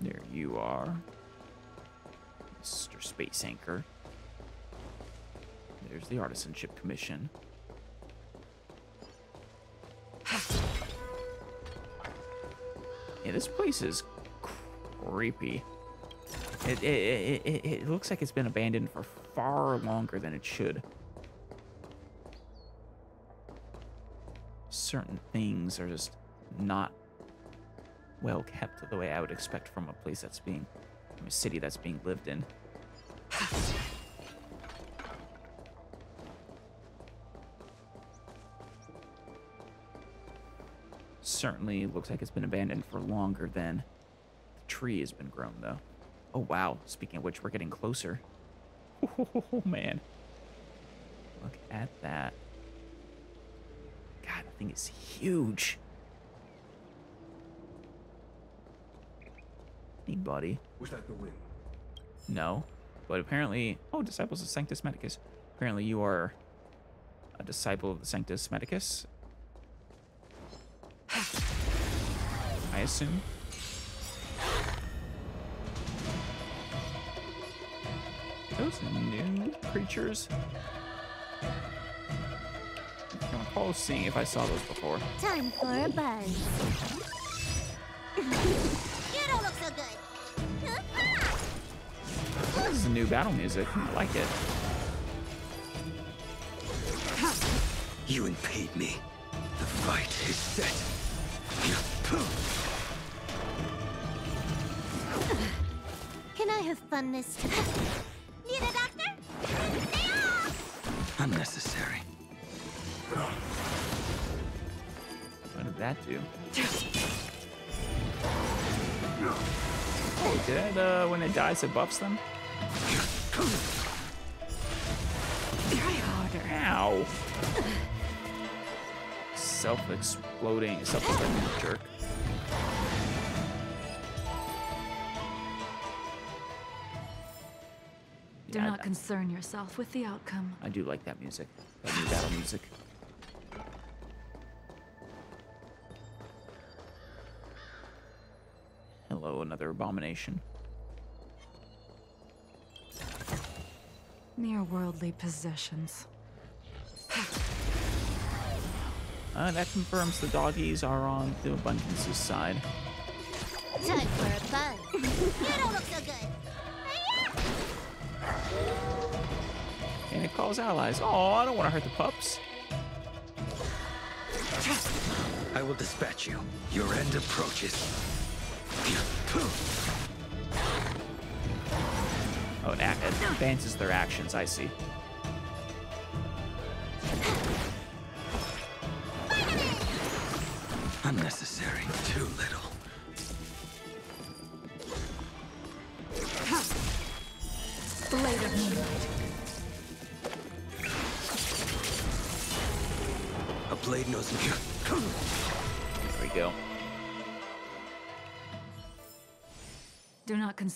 There you are, Mr. Space Anchor. There's the Artisanship Commission. Yeah, this place is creepy. It, it, it, it, it looks like it's been abandoned for far longer than it should. Certain things are just not well kept the way I would expect from a place that's being, from a city that's being lived in. Certainly looks like it's been abandoned for longer than the tree has been grown, though. Oh, wow. Speaking of which, we're getting closer. Oh, man. Look at that. God, the thing is huge. Hey, buddy.
Was that the wind?
No. But apparently... Oh, Disciples of Sanctus Medicus. Apparently you are a disciple of the Sanctus Medicus. Assume. Those new creatures? I can recall seeing if I saw those before.
Time for a buzz. you don't look so good.
This is new new battle music. I like it.
You impede me. The fight is set.
Can have fun this time? Need a doctor?
Unnecessary.
What did that do? Oh, did uh, when it dies, it buffs them?
Try harder.
Ow! Self-exploding, self-exploding jerk.
Concern yourself with the outcome.
I do like that music. That new battle music. Hello, another abomination.
Mere worldly possessions.
Uh, that confirms the doggies are on the abundance's side.
Time for a fun. you don't look so good.
And it calls allies. Oh, I don't want to hurt the pups.
I will dispatch you. Your end approaches.
Oh, it, advances their actions, I see.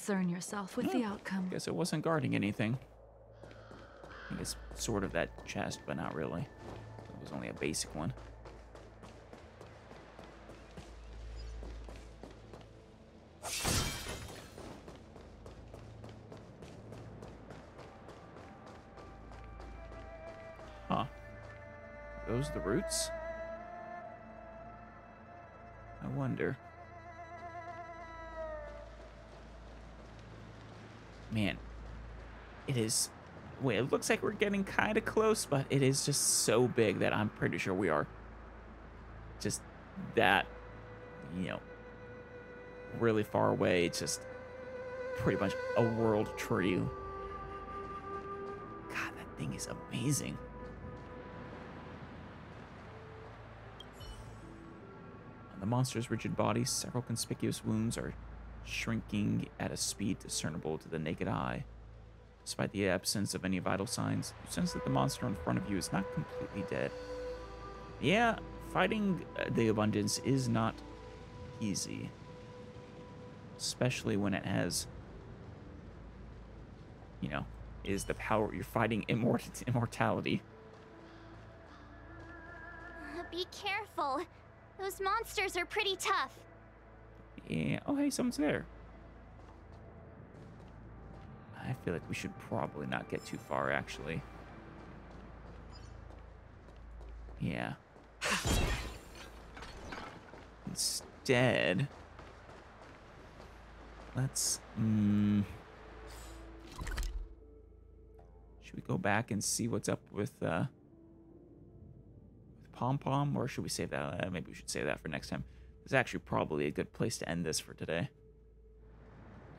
Concern yourself with the hmm. outcome.
Guess it wasn't guarding anything. I guess sort of that chest, but not really. It was only a basic one. Huh. Those the roots? I wonder. Man, it is. Wait, it looks like we're getting kind of close, but it is just so big that I'm pretty sure we are just that, you know, really far away. It's just pretty much a world tree. God, that thing is amazing. The monster's rigid body, several conspicuous wounds are shrinking at a speed discernible to the naked eye. Despite the absence of any vital signs, you sense that the monster in front of you is not completely dead. Yeah, fighting uh, the abundance is not easy. Especially when it has, you know, is the power you're fighting immort- immortality.
Uh, Be careful. Those monsters are pretty tough.
Yeah. Oh, hey, someone's there. I feel like we should probably not get too far, actually. Yeah. Instead, let's. Mm, should we go back and see what's up with uh, with Pom Pom, or should we save that? Uh, maybe we should save that for next time. It's actually probably a good place to end this for today.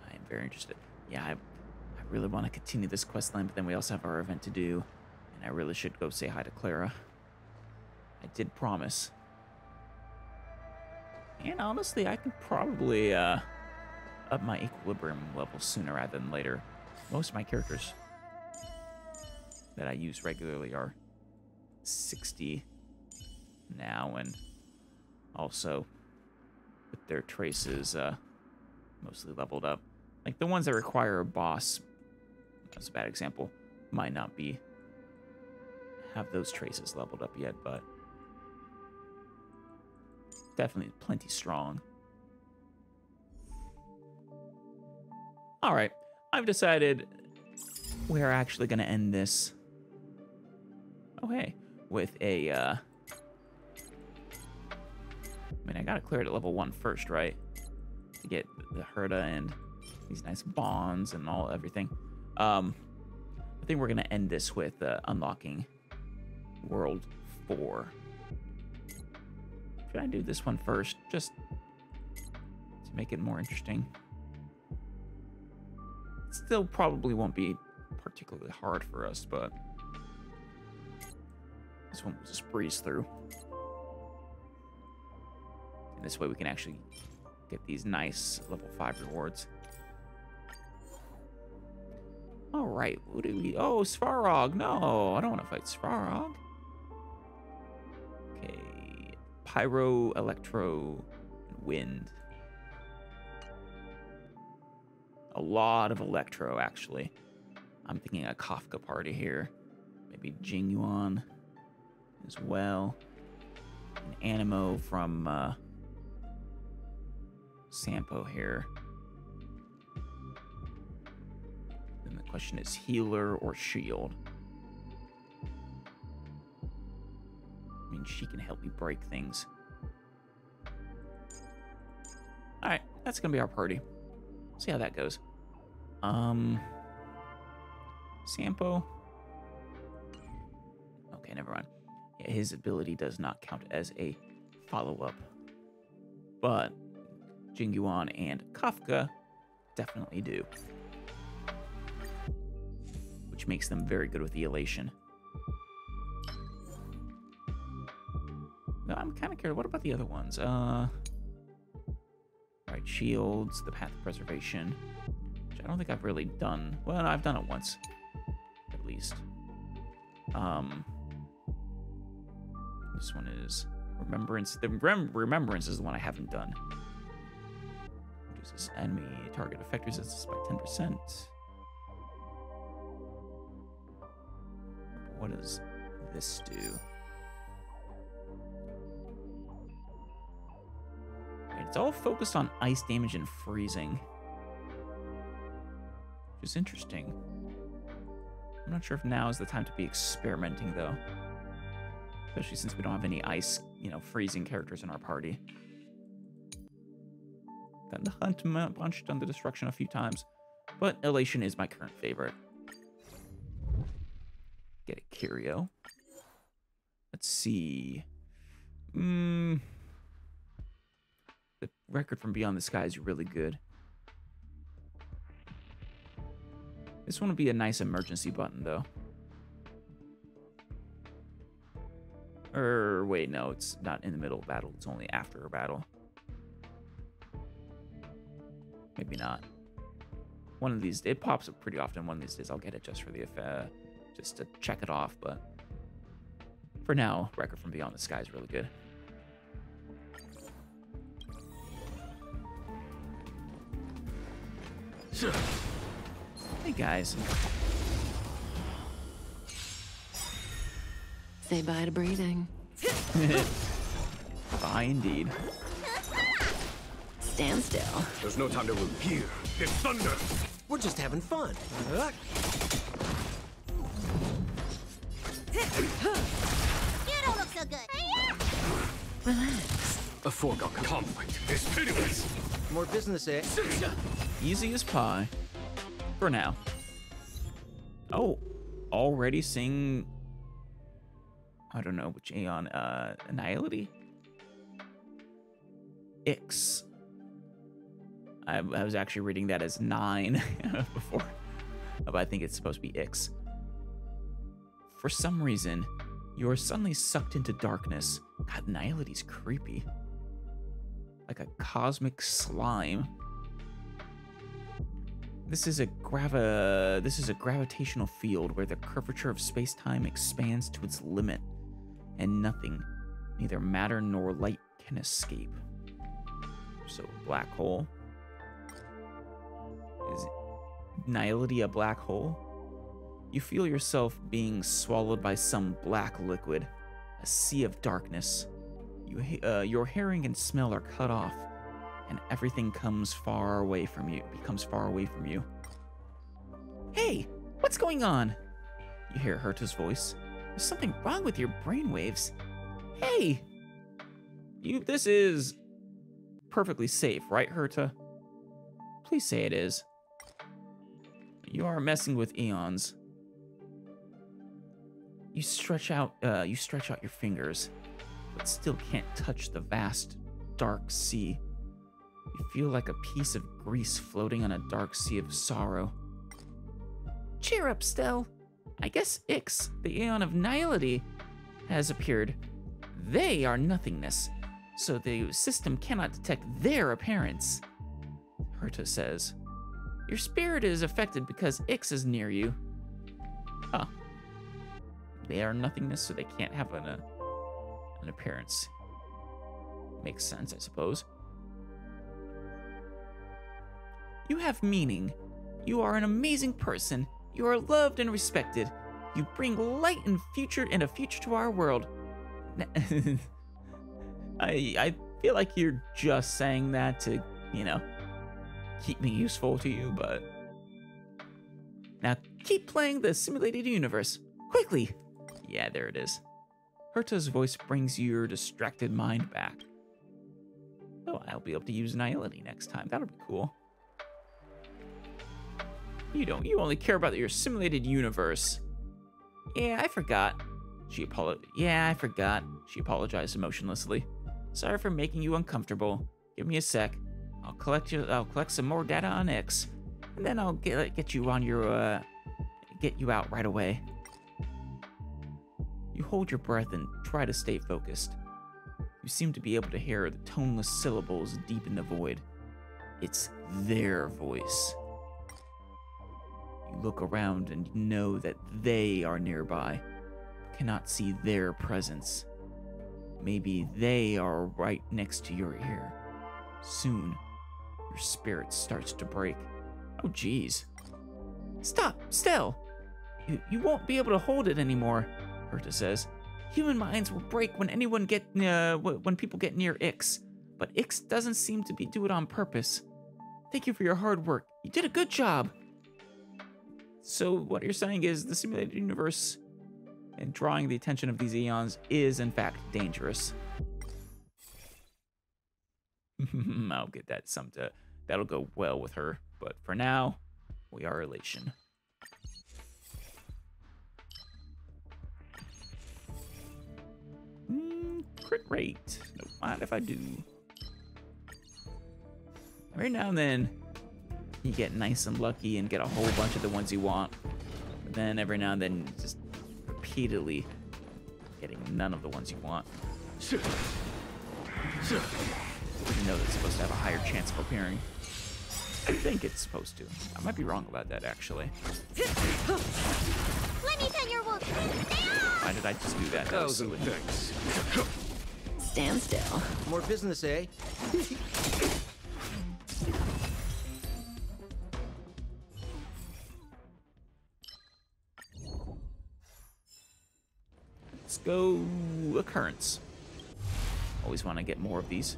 I am very interested. Yeah, I, I really want to continue this quest line, but then we also have our event to do, and I really should go say hi to Clara. I did promise. And honestly, I could probably uh, up my equilibrium level sooner rather than later. Most of my characters that I use regularly are 60 now, and also with their traces uh, mostly leveled up. Like the ones that require a boss, that's a bad example, might not be have those traces leveled up yet, but definitely plenty strong. All right, I've decided we're actually going to end this. Oh, hey, with a. Uh, I mean, I gotta clear it at level one first, right? To get the Herta and these nice bonds and all everything. Um, I think we're gonna end this with uh, unlocking World Four. Should I do this one first, just to make it more interesting? Still, probably won't be particularly hard for us, but this one will just breeze through. And this way we can actually get these nice level 5 rewards. Alright, what do we... Oh, Svarog! No, I don't want to fight Svarog. Okay, Pyro, Electro, and Wind. A lot of Electro, actually. I'm thinking a Kafka party here. Maybe Jingyuan as well. An Animo from uh, Sampo here. Then the question is healer or shield. I mean, she can help me break things. All right, that's gonna be our party. See how that goes. Um, Sampo. Okay, never mind. Yeah, his ability does not count as a follow-up, but Jingyuan and Kafka definitely do, which makes them very good with the elation. No, I'm kind of curious. What about the other ones? Uh, right, shields, the path of preservation, which I don't think I've really done. Well, I've done it once, at least. Um, this one is remembrance. The rem remembrance is the one I haven't done. Reduces enemy target effect resistance by ten percent. What does this do? It's all focused on ice damage and freezing. Which is interesting. I'm not sure if now is the time to be experimenting, though. Especially since we don't have any ice, you know, freezing characters in our party. Done the hunt a bunch, done the destruction a few times. But Elation is my current favorite. Get a Curio. Let's see. Mmm. The record from Beyond the Sky is really good. This one would be a nice emergency button, though. Or wait, no, it's not in the middle of battle. It's only after a battle. Maybe not. One of these, it pops up pretty often. One of these days, I'll get it just for the affair, just to check it off. But for now, Record from Beyond the Sky is really good. Hey guys.
Say bye to breathing.
Bye indeed.
Stand still.
There's no time to lose.
Here, it's thunder.
We're just having fun.
You don't look so good.
Relax.
A foregone conflict.
It's pitiless.
More business, eh?
Easy as pie. For now. Oh, already seeing. I don't know which Aeon. Uh, Annihility? Ix. I, I was actually reading that as nine before, oh, but I think it's supposed to be Ix. For some reason, you are suddenly sucked into darkness. God, Annihility's creepy. Like a cosmic slime. This is a grava this is a gravitational field where the curvature of space-time expands to its limit and nothing, neither matter nor light can escape. So black hole. Nihility a black hole? You feel yourself being swallowed by some black liquid, a sea of darkness. You, uh, your hearing and smell are cut off, and everything comes far away from you. Becomes far away from you. Hey, what's going on? You hear Herta's voice. There's something wrong with your brainwaves. Hey, you. This is perfectly safe, right, Herta? Please say it is. You are messing with Aeons. You stretch out uh, you stretch out your fingers, but still can't touch the vast, dark sea. You feel like a piece of grease floating on a dark sea of sorrow. Cheer up, Stelle. I guess Ix, the Aeon of Nihility, has appeared. They are nothingness, so the system cannot detect their appearance. Herta says. Your spirit is affected because Ix is near you. Huh. They are nothingness, so they can't have an, uh, an appearance. Makes sense, I suppose. You have meaning. You are an amazing person. You are loved and respected. You bring light and future and a future to our world. I I feel like you're just saying that to, you know, keep me useful to you, but now keep playing the simulated universe. Quickly. Yeah, there it is. Herta's voice brings your distracted mind back. Oh, I'll be able to use Nihility next time. That'll be cool. You don't. You only care about your simulated universe. Yeah, I forgot. She apologized. Yeah, I forgot. She apologized emotionlessly. Sorry for making you uncomfortable. Give me a sec. I'll collect you. I'll collect some more data on Ix, and then I'll get get you on your uh, get you out right away. You hold your breath and try to stay focused. You seem to be able to hear the toneless syllables deep in the void. It's their voice. You look around and know that they are nearby, but cannot see their presence. Maybe they are right next to your ear. Soon, your spirit starts to break. Oh, geez. Stop, still. You, you won't be able to hold it anymore, Herta says. Human minds will break when anyone get uh, when people get near Ix, but Ix doesn't seem to be do it on purpose. Thank you for your hard work. You did a good job. So what you're saying is the simulated universe and drawing the attention of these Aeons is in fact dangerous. I'll get that some to that'll go well with her, but for now, we are elation. Mm, crit rate. Don't mind if I do. Every now and then, you get nice and lucky and get a whole bunch of the ones you want. But then every now and then, just repeatedly getting none of the ones you want. Even though it's supposed to have a higher chance of appearing. I think it's supposed to. I might be wrong about that, actually.
Let me pet your wolf.
Why did I just do that? That was
Thousand
silly.
thanks.
Stand still.
More business, eh?
Let's go occurrence. Always want to get more of these.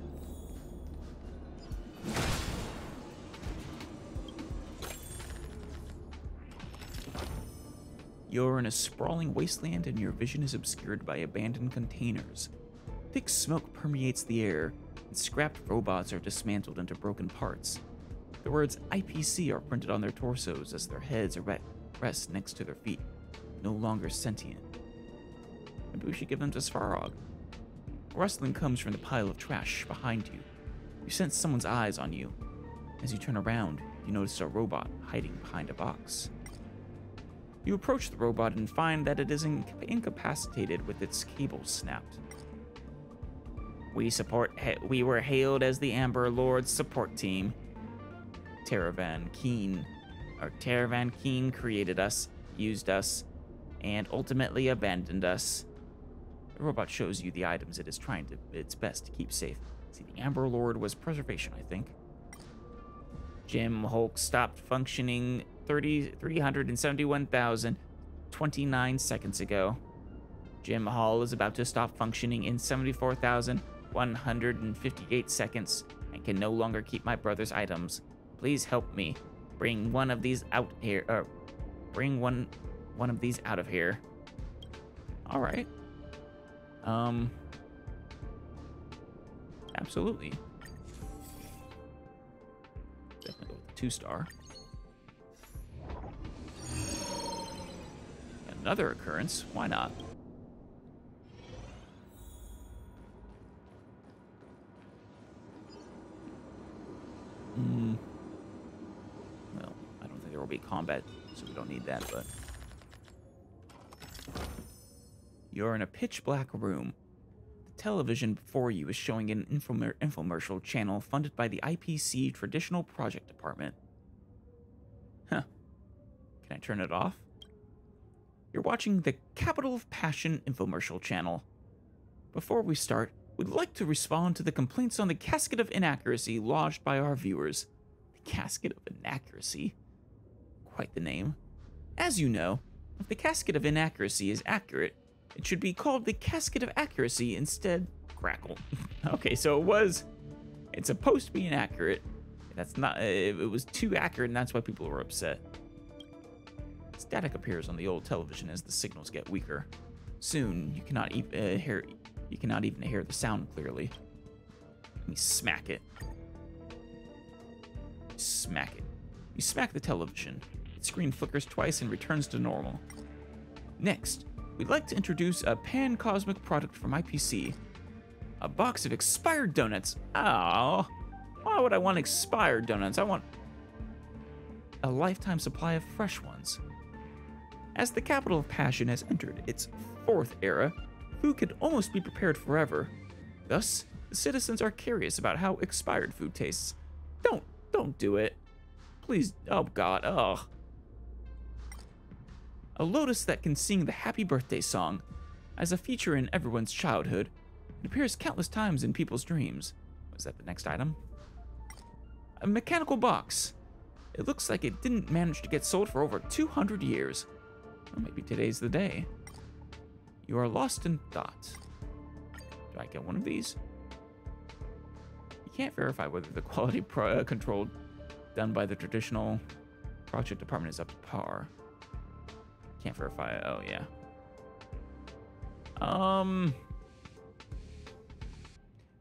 You're in a sprawling wasteland and your vision is obscured by abandoned containers. Thick smoke permeates the air, and scrapped robots are dismantled into broken parts. The words IPC are printed on their torsos as their heads are re- rest next to their feet, no longer sentient. Maybe we should give them to Svarog. Rustling comes from the pile of trash behind you. You sense someone's eyes on you. As you turn around, you notice a robot hiding behind a box. You approach the robot and find that it is inca- incapacitated with its cables snapped. We support. Ha- we were hailed as the Amber Lord's support team. Teravan Keen, or Teravan Keen created us, used us, and ultimately abandoned us. The robot shows you the items it is trying to its best to keep safe. See, the Amber Lord was preservation, I think. Jim Hulk stopped functioning 30, 371,029 seconds ago. Jim Hall is about to stop functioning in 74,158 seconds and can no longer keep my brother's items. Please help me. Bring one of these out here. Uh, bring one one of these out of here. All right. Um. Absolutely. Definitely go with two star. Another occurrence? Why not? Hmm. Well, I don't think there will be combat, so we don't need that, but... You're in a pitch black room. The television before you is showing an infomer infomercial channel funded by the IPC Traditional Project Department. Huh. Can I turn it off? You're watching the Capital of Passion infomercial channel. Before we start, we'd like to respond to the complaints on the casket of inaccuracy lodged by our viewers. The casket of inaccuracy? Quite the name. As you know, if the casket of inaccuracy is accurate, it should be called the casket of accuracy instead. Crackle. okay, so it was. It's supposed to be inaccurate. That's not. It was too accurate, and that's why people were upset. Static appears on the old television as the signals get weaker. Soon, you cannot even uh, hear. You cannot even hear the sound clearly. Let me smack it. Smack it. You smack the television. Its screen flickers twice and returns to normal. Next, we'd like to introduce a pan-cosmic product from IPC. A box of expired donuts. Oh, why would I want expired donuts? I want a lifetime supply of fresh ones. As the capital of passion has entered its fourth era, food could almost be prepared forever. Thus, the citizens are curious about how expired food tastes. Don't, don't do it. Please, oh god, ugh. A lotus that can sing the happy birthday song. As a feature in everyone's childhood, it appears countless times in people's dreams. Was that the next item? A mechanical box. It looks like it didn't manage to get sold for over 200 years. Maybe today's the day. You are lost in thought. Do I get one of these? You can't verify whether the quality pro- uh, control done by the traditional project department is up to par. Can't verify it. Oh, yeah. Um...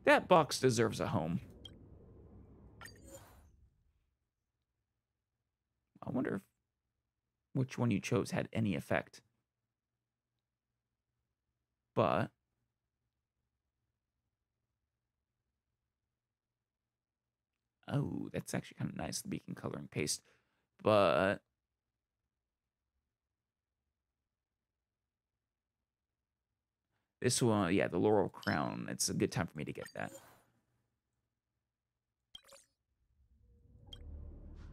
That box deserves a home. I wonder if which one you chose had any effect. But Oh, that's actually kind of nice, the beacon coloring paste. But this one, yeah, the Laurel Crown. It's a good time for me to get that.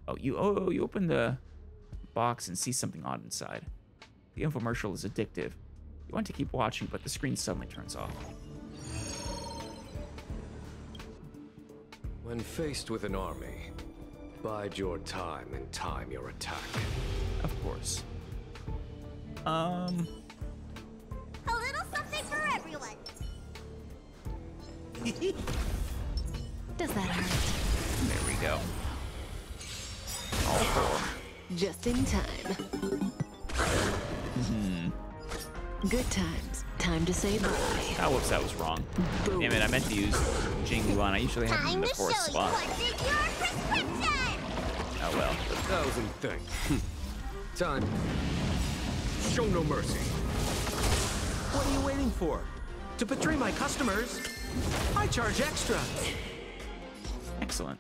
Oh, you oh you opened the box and see something odd inside. The infomercial is addictive. You want to keep watching, but the screen suddenly turns off.
When faced with an army, bide your time and time your attack.
Of course. Um.
A little something for everyone.
Does that hurt?
There we go. All four.
Just in time.
Hmm.
Good times. Time to say bye.
Oh, whoops, that was wrong.
Boom.
Damn it, I meant to use Jingyuan. I usually have him in
Time
the
to
fourth
show you
spot.
what's in your prescription.
Oh well.
A thousand things. Time. Show no mercy.
What are you waiting for? To betray my customers, I charge extra.
Excellent.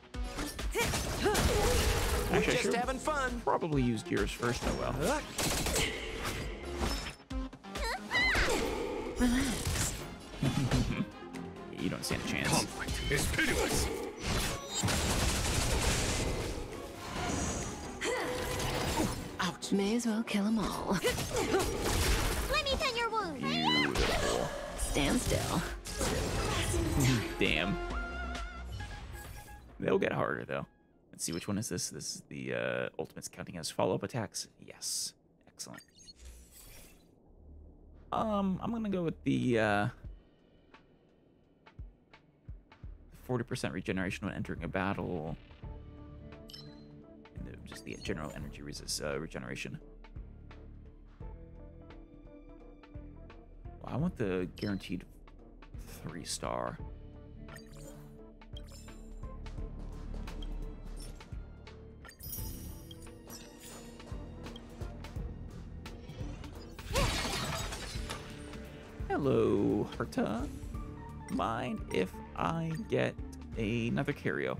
We're just having fun.
probably used yours first. Oh well.
Relax.
You don't stand a chance.
Conflict is pitiless.
Ouch.
May as well kill them all.
Let me tend your wound.
Beautiful.
Stand still.
Damn. They'll get harder though. Let's see which one is this. This is the uh, ultimates counting as follow-up attacks. Yes, excellent. Um, I'm gonna go with the uh, 40% regeneration when entering a battle. The, just the general energy resist uh, regeneration. Well, I want the guaranteed three star. Hello, Herta. Mind if I get another curio?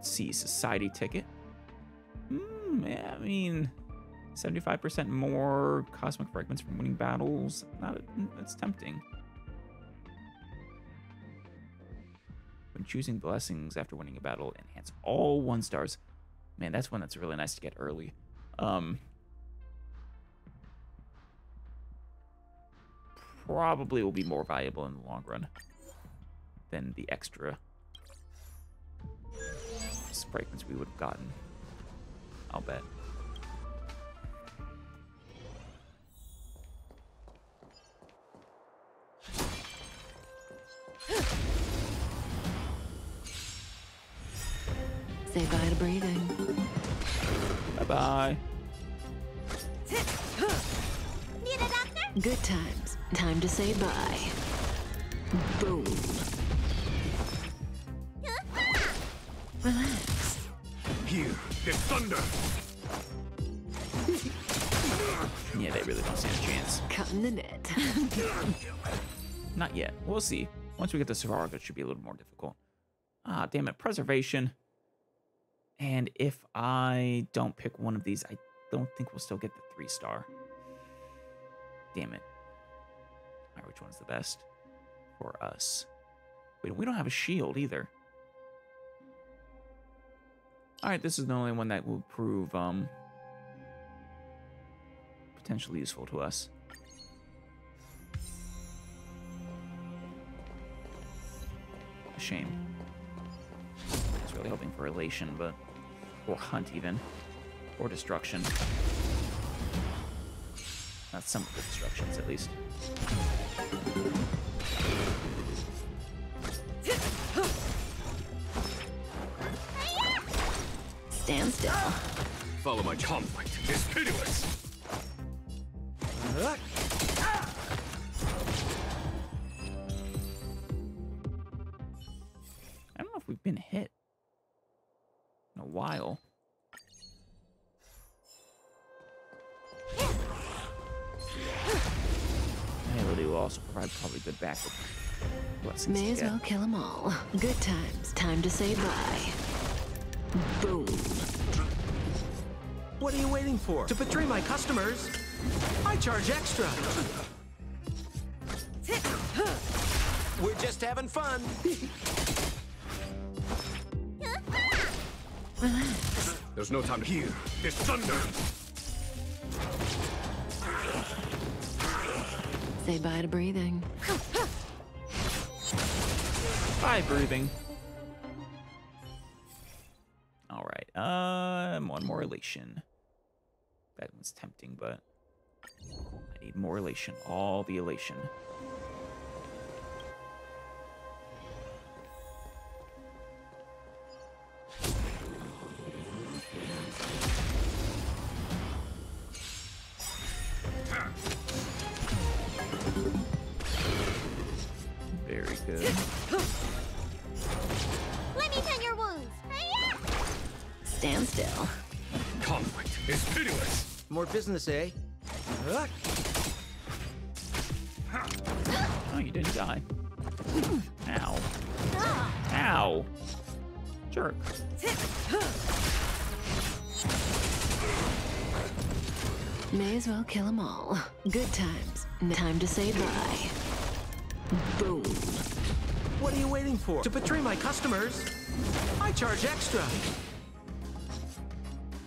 See, society ticket. Hmm, yeah, I mean, 75% more cosmic fragments from winning battles. Not, that's tempting. When choosing blessings after winning a battle, enhance all one stars. Man, that's one that's really nice to get early. Um, probably will be more valuable in the long run than the extra fragments we would have gotten. I'll bet.
Say bye to breathing.
Bye bye.
Need a doctor?
Good times. Time to say bye. Boom. Relax.
Here, there's thunder.
Yeah, they really don't stand a chance.
Cutting the net.
Not yet. We'll see. Once we get to Svarog, it should be a little more difficult. Ah, damn it. Preservation. And if I don't pick one of these, I don't think we'll still get the three star. Damn it. Right, which one's the best for us? We don't have a shield either. All right, this is the only one that will prove um potentially useful to us. A shame. I was really hoping for elation, but or hunt even, or destruction. Not some of the destructions, at least.
Stand still.
Follow my conflict. It's pitiless.
I don't know if we've been hit probably good backup blessings.
May as well kill them all. Good times. Time to say bye. Boom.
What are you waiting for? To betray my customers, I charge extra. We're just having fun.
Relax.
There's no time to hear. There's thunder.
Say bye to breathing.
Bye, breathing. All right. Um, one more elation. That one's tempting, but I need more elation. All the elation.
Business, eh? Huh?
Oh, you didn't die. Ow. Ow. Jerk.
May as well kill them all. Good times. Time to say bye. Boom.
What are you waiting for? To betray my customers, I charge extra.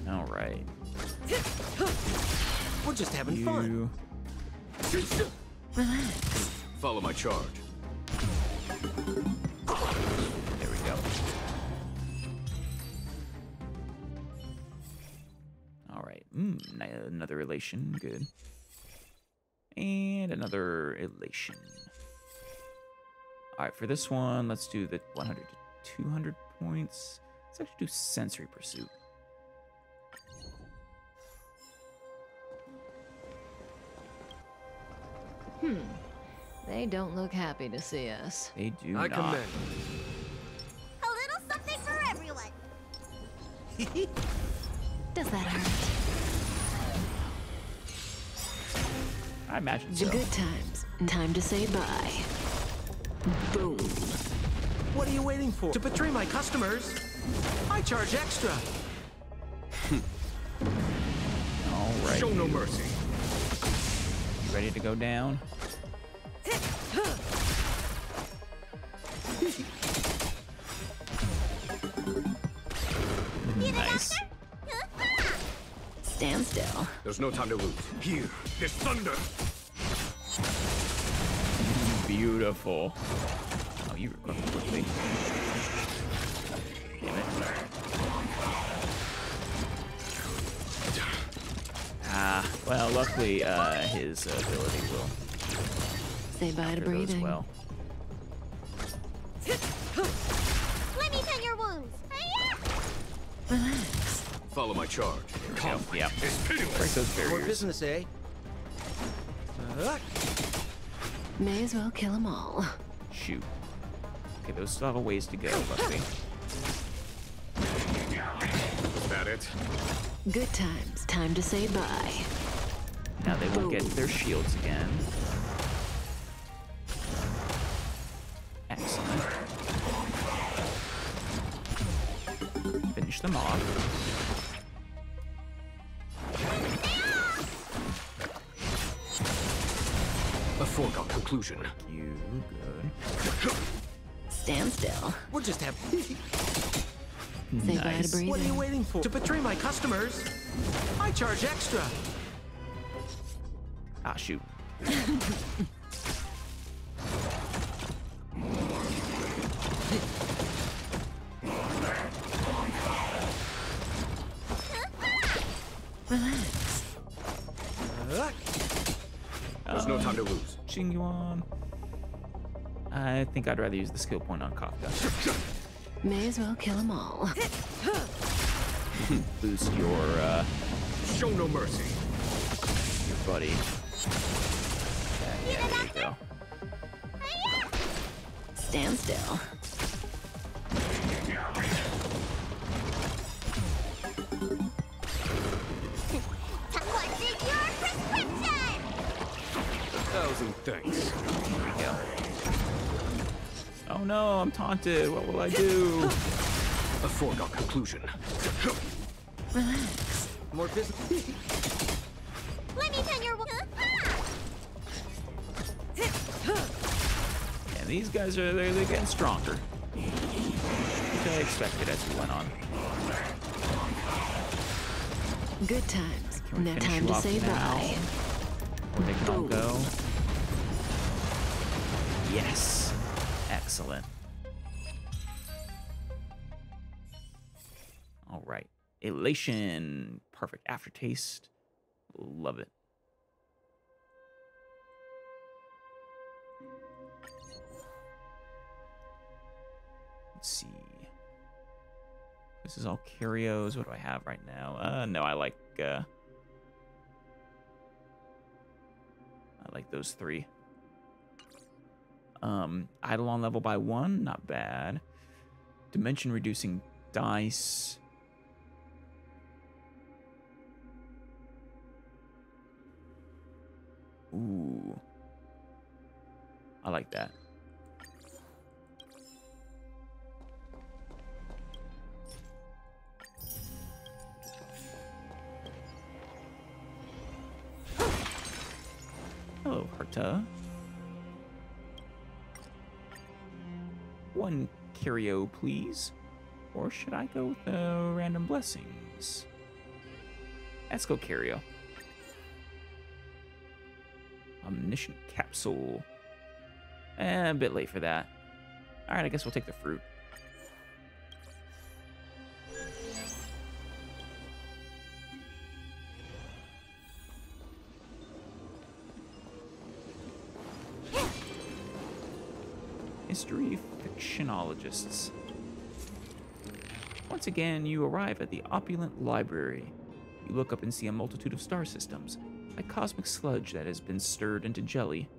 All right.
We're just having fun.
You.
Relax.
Follow my charge.
There we go. All right. Mm, another elation. Good. And another elation. All right, for this one, let's do the 100 to 200 points. Let's actually do sensory pursuit.
Hmm. They don't look happy to see us.
They do
I
not.
commend.
A little something for everyone.
Does that hurt?
I imagine so.
Good times. Time to say bye. Boom.
What are you waiting for? To betray my customers, I charge extra.
All right.
Show no mercy.
You ready to go down? Nice.
Stand still.
There's no time to lose. Here, there's thunder.
Beautiful. Oh, you recovered quickly. Well, luckily, uh, his ability will
Say bye to
clear those
breathing.
well.
Let me tend your wounds.
Relax.
Follow my charge. Come.
Yeah.
It's
Break
pitiless.
those
More business, eh? Uh,
May as well kill them all.
Shoot. Okay, those still have a ways to go, luckily.
Is that it?
Good times. Time to say bye.
Now they will get their shields again. Excellent. Finish them off.
A foregone conclusion.
You good.
Stand still.
we're just having.
Say bye to
Nice.
breathing.
What are you waiting for? To betray my customers, I charge extra.
Ah, shoot.
Relax.
Uh,
There's no time to lose.
Jingyuan. I think I'd rather use the skill point on Kafka.
May as well kill them all.
Boost your, uh,
Show no mercy.
your buddy. Yeah, yeah, there you go.
Stand still.
What's in your prescription?
A thousand thanks.
There we go. Oh no, I'm taunted. What will I do?
A foregone conclusion.
Relax.
more business.
And these guys are they're, they're getting stronger. Which I expected as we went on.
Good times. Now time to say bye.
Or they can all go. Yes. Excellent. All right. Elation. Perfect aftertaste. Love it. Let's see. This is all curios. What do I have right now? Uh, no, I like, uh, I like those three. Um, Eidolon level by one, not bad. Dimension reducing dice. Ooh. I like that. Hello, Herta. One curio, please. Or should I go with the random blessings? Let's go curio. Omniscient capsule. Eh, a bit late for that. Alright, I guess we'll take the fruit. History fictionologists. Once again, you arrive at the opulent library. You look up and see a multitude of star systems, like cosmic sludge that has been stirred into jelly.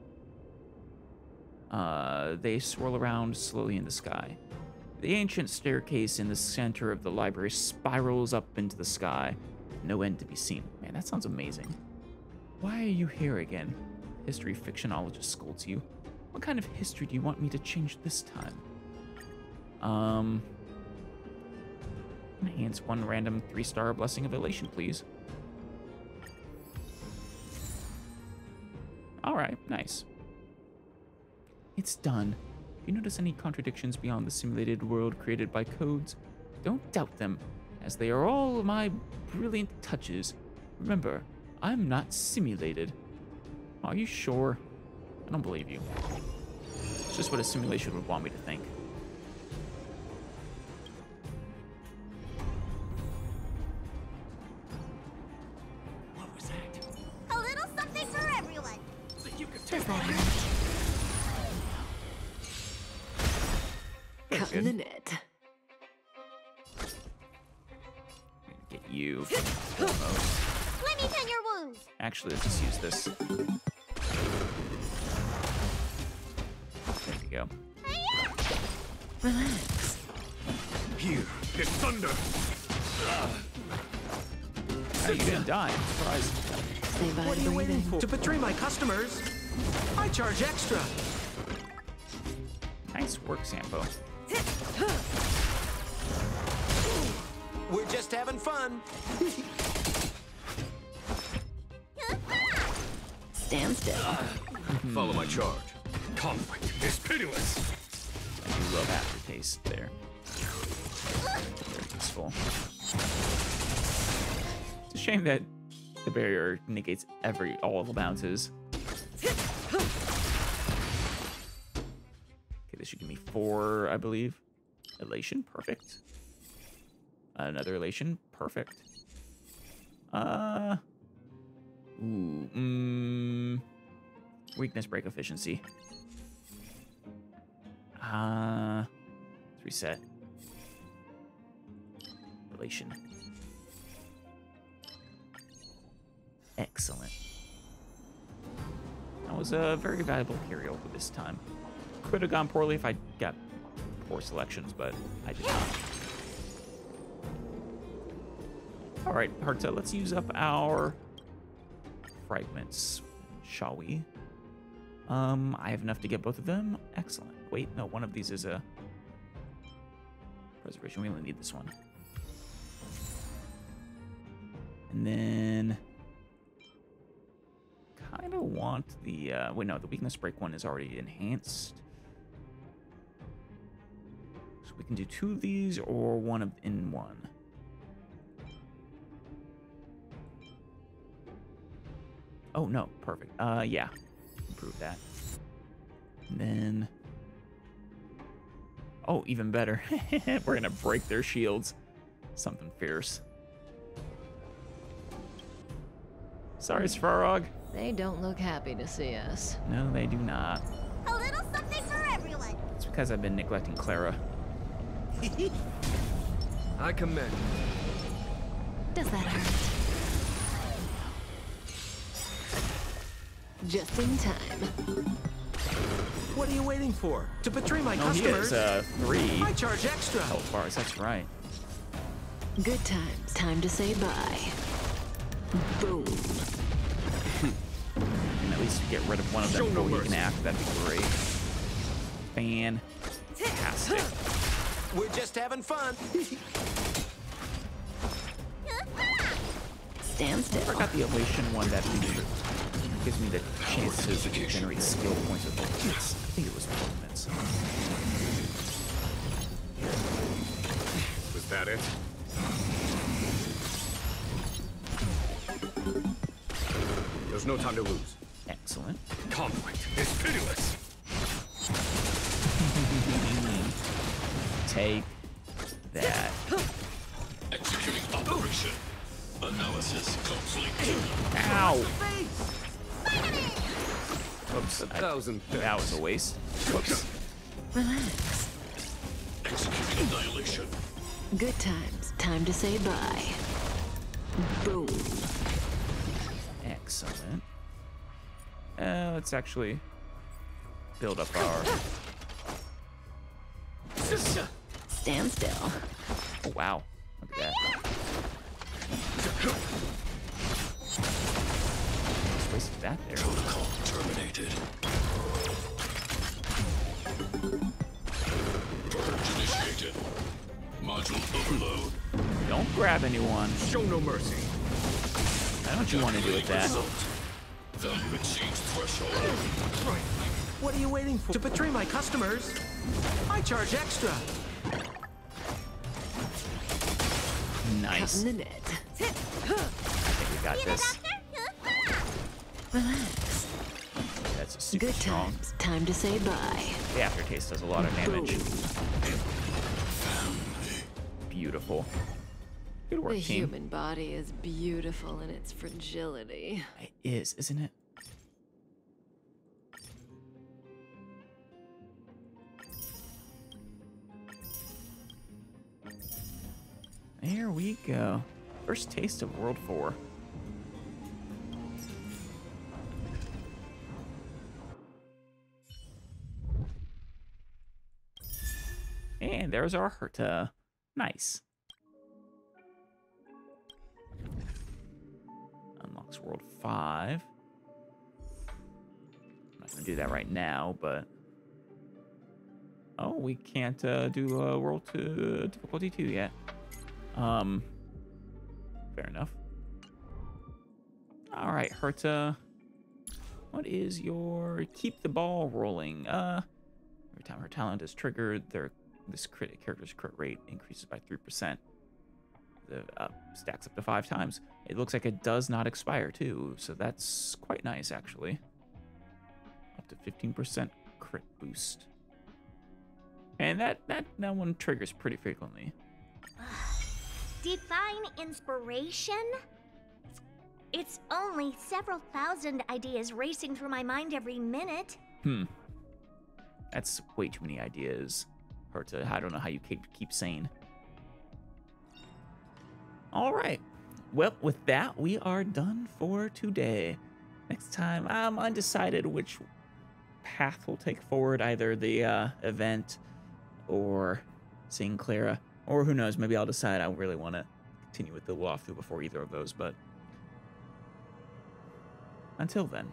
Uh, they swirl around slowly in the sky. The ancient staircase in the center of the library spirals up into the sky, no end to be seen. Man, that sounds amazing. Why are you here again? history fictionologist scolds you. What kind of history do you want me to change this time? Um, enhance one random three-star blessing of elation, please. All right, nice. It's done. If you notice any contradictions beyond the simulated world created by codes, don't doubt them, as they are all my brilliant touches. Remember, I'm not simulated. Are you sure? I don't believe you. It's just what a simulation would want me to think.
What was that?
A little something for everyone.
Think you could
Does that hurt? Cut in the net.
Get you.
Let me tend your wounds.
Actually, let's just use this. Die. I'm surprised.
What are you waiting for? To betray my customers, I charge extra.
Nice work, Sampo.
We're just having fun.
Stand still.
Follow my charge. Conflict is pitiless.
I do love aftertaste there. Very useful. Shame that the barrier negates every all of the bounces. Okay, this should give me four, I believe. Elation, perfect. Another elation, perfect. Uh. Ooh, mm, weakness break efficiency. Uh, let's reset. Relation. Excellent. That was a very valuable carryover this time. Could have gone poorly if I got poor selections, but I did not. All right, Herta, let's use up our fragments, shall we? Um, I have enough to get both of them. Excellent. Wait, no, one of these is a preservation. We only need this one. And then kind of want the uh wait no, the weakness break one is already enhanced. So we can do two of these or one of in one. Oh no, perfect. Uh yeah. Improve that. And then Oh, even better. We're gonna break their shields. Something fierce. Sorry, Svarog.
They don't look happy to see us.
No, they do not.
A little something for everyone.
It's because I've been neglecting Clara.
I commend.
Does that hurt? Just in time.
What are you waiting for? To betray my
Oh, he
customers,
is uh, three
I charge extra.
health bars. That's right.
Good times. Time to say bye. Boom.
And at least get rid of one of them
Show no
before he can
mercy.
act. That'd be great. Fantastic.
We're just having fun.
Stand still.
I
still.
got the elation one that. Gives me the chances to generate skill points with movements. I think it was movements.
Was that it? There's no time to lose.
Oops.
A
I-
thousand
that was a waste. Whoops.
Relax.
Executing annihilation.
Good times. Time to say bye. Boom.
Excellent. Uh, let's actually build up our.
Stand still.
Oh wow! Look at that. Wasted that there.
Protocol terminated. Purge initiated. Module overload.
Don't grab anyone.
Show no mercy.
I know what you want to do with that.
Value exceeds threshold.
Right. What are you waiting for? To betray my customers, I charge extra.
Nice.
Cutting.
I think we got this.
Relax.
That's a super
Good
strong.
times. Time to say bye.
The aftertaste does a lot of damage. Beautiful. Good work,
The
team.
human body is beautiful in its fragility.
It is, isn't it? There we go. First taste of World 4. And there's our Herta. Nice. Unlocks World 5. I'm not going to do that right now, but... Oh, we can't uh, do uh, World 2 difficulty 2 yet. Um, fair enough. All right, Herta. What is your keep the ball rolling? Uh, every time her talent is triggered, their this crit character's crit rate increases by three percent. The uh, stacks up to five times. It looks like it does not expire too, so that's quite nice actually. Up to fifteen percent crit boost, and that that that one triggers pretty frequently.
Divine inspiration? It's only several thousand ideas racing through my mind every minute.
Hmm. That's way too many ideas. Herta, I don't know how you keep keep sane. All right. Well, with that, we are done for today. Next time, I'm undecided which path we'll take forward, either the uh, event or seeing Clara, or who knows, maybe I'll decide I really want to continue with the walkthrough before either of those, but until then,